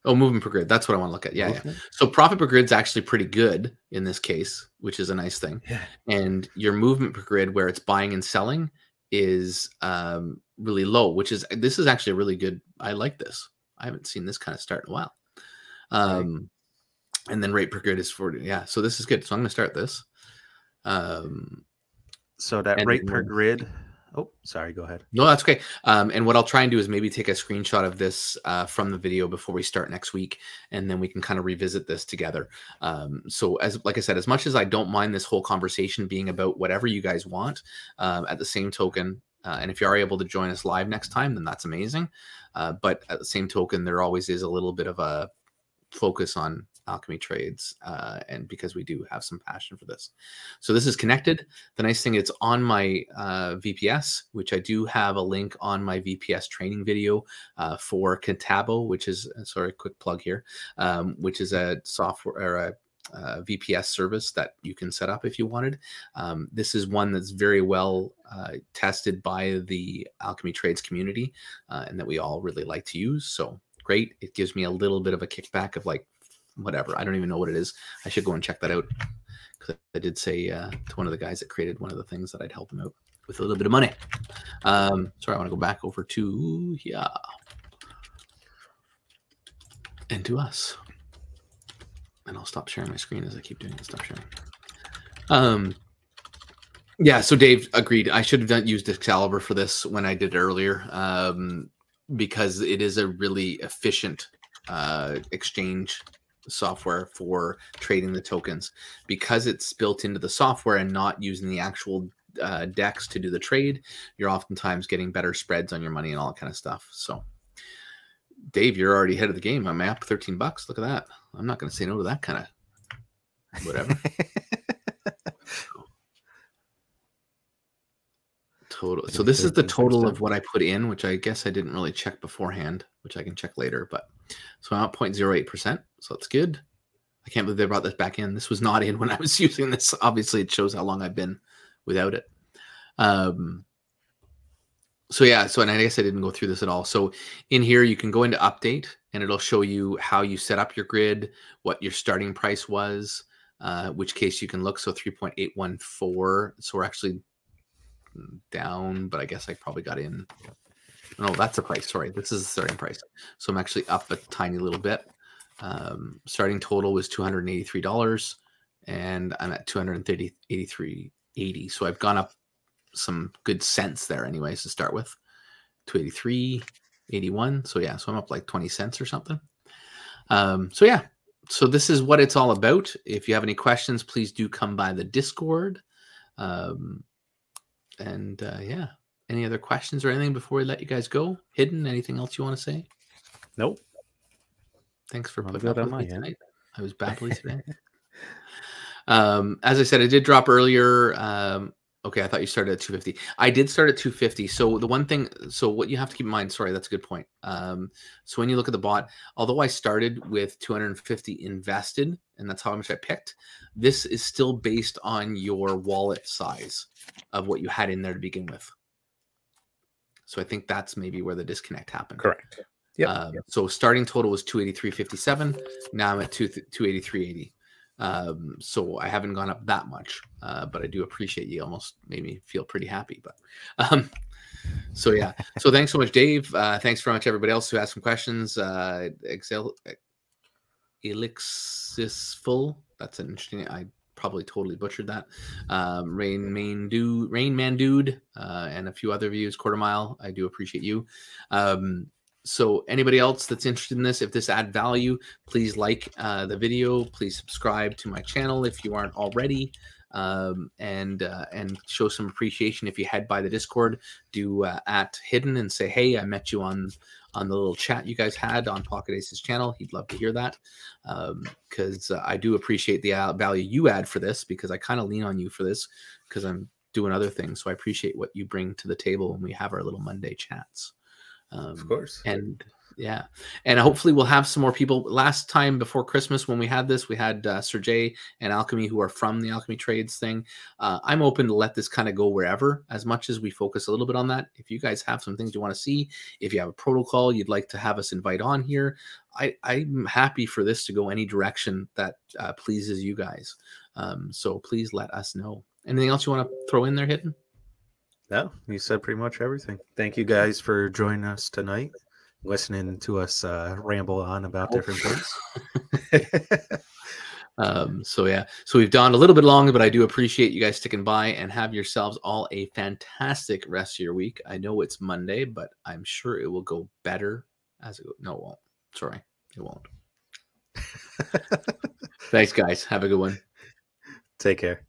Oh, movement per grid. That's what I want to look at. Yeah, yeah. So profit per grid is actually pretty good in this case, which is a nice thing. Yeah. And your movement per grid, where it's buying and selling, is um, really low. Which is this is actually a really good. I like this. I haven't seen this kind of start in a while. Um, and then rate per grid is 40 yeah so this is good so i'm going to start this. Um so that rate per grid oh sorry go ahead. No that's okay. Um and what i'll try and do is maybe take a screenshot of this uh, from the video before we start next week and then we can kind of revisit this together. Um so as like i said as much as i don't mind this whole conversation being about whatever you guys want um, at the same token uh, and if you are able to join us live next time then that's amazing. Uh, but at the same token there always is a little bit of a focus on alchemy trades uh, and because we do have some passion for this so this is connected the nice thing it's on my uh, vps which i do have a link on my vps training video uh, for Contabo which is uh, sorry quick plug here um, which is a software or a uh, VPS service that you can set up if you wanted. Um, this is one that's very well uh, tested by the Alchemy Trades community uh, and that we all really like to use. So great. It gives me a little bit of a kickback of like whatever. I don't even know what it is. I should go and check that out. Because I did say uh, to one of the guys that created one of the things that I'd help him out with a little bit of money. Um, sorry, I want to go back over to yeah, and to us. And I'll stop sharing my screen as I keep doing it. Stop sharing. Um, yeah. So Dave agreed. I should have done used Dexcalibur for this when I did earlier. Um, because it is a really efficient uh, exchange software for trading the tokens because it's built into the software and not using the actual uh, DEX to do the trade you're oftentimes getting better spreads on your money and all that kind of stuff so dave you're already ahead of the game i'm up 13 bucks look at that i'm not going to say no to that kind of whatever *laughs* total. So this is the total of what I put in, which I guess I didn't really check beforehand, which I can check later. But so I'm at 0.08%. So that's good. I can't believe they brought this back in. This was not in when I was *laughs* using this. Obviously, it shows how long I've been without it. Um, so yeah, so and I guess I didn't go through this at all. So in here, you can go into update and it'll show you how you set up your grid, what your starting price was, uh, which case you can look. So 3.814. So we're actually down, but I guess I probably got in. No, that's the price. Sorry, this is the starting price. So I'm actually up a tiny little bit. Um, starting total was two hundred eighty-three dollars, and I'm at two hundred eighty-three eighty. So I've gone up some good cents there, anyways, to start with. Two eighty-three eighty-one. So yeah, so I'm up like twenty cents or something. Um, so yeah, so this is what it's all about. If you have any questions, please do come by the Discord. Um, and uh, yeah, any other questions or anything before we let you guys go? Hidden, anything else you want to say? Nope. Thanks for putting up with me tonight. I was babbly *laughs* today. um, as I said, I did drop earlier. Um, Okay, I thought you started at 250. I did start at 250. So the one thing, so what you have to keep in mind, sorry, that's a good point. Um, so when you look at the bot, although I started with 250 invested, and that's how much I picked, this is still based on your wallet size of what you had in there to begin with. So I think that's maybe where the disconnect happened. Correct. Yeah. Uh, So starting total was 283.57. Now I'm at 2, 283.80. Um, so I haven't gone up that much, uh, but I do appreciate you almost made me feel pretty happy. But *laughs* um, so yeah, so thanks so much, Dave. Uh, thanks very much, everybody else who asked some questions. Uh, Excel Elixisful, that's an interesting. I probably totally butchered that. Um, Rain Main Dude, Rain Man Dude, uh, and a few other views. Quarter Mile, I do appreciate you. Um, so anybody else that's interested in this if this add value please like uh, the video please subscribe to my channel if you aren't already um, and uh, and show some appreciation if you head by the discord do uh, at hidden and say hey i met you on on the little chat you guys had on pocket aces channel he'd love to hear that because um, i do appreciate the uh, value you add for this because i kind of lean on you for this because i'm doing other things so i appreciate what you bring to the table when we have our little monday chats um, of course. And yeah, and hopefully we'll have some more people. Last time before Christmas, when we had this, we had uh, Serge and Alchemy who are from the Alchemy Trades thing. Uh, I'm open to let this kind of go wherever, as much as we focus a little bit on that. If you guys have some things you want to see, if you have a protocol you'd like to have us invite on here, I, I'm happy for this to go any direction that uh, pleases you guys. Um, so please let us know. Anything else you want to throw in there, Hidden? No, you said pretty much everything. Thank you guys for joining us tonight, listening to us uh, ramble on about oh. different things. *laughs* um, so yeah, so we've done a little bit longer, but I do appreciate you guys sticking by and have yourselves all a fantastic rest of your week. I know it's Monday, but I'm sure it will go better as it. No, it won't. Sorry, it won't. *laughs* Thanks, guys. Have a good one. Take care.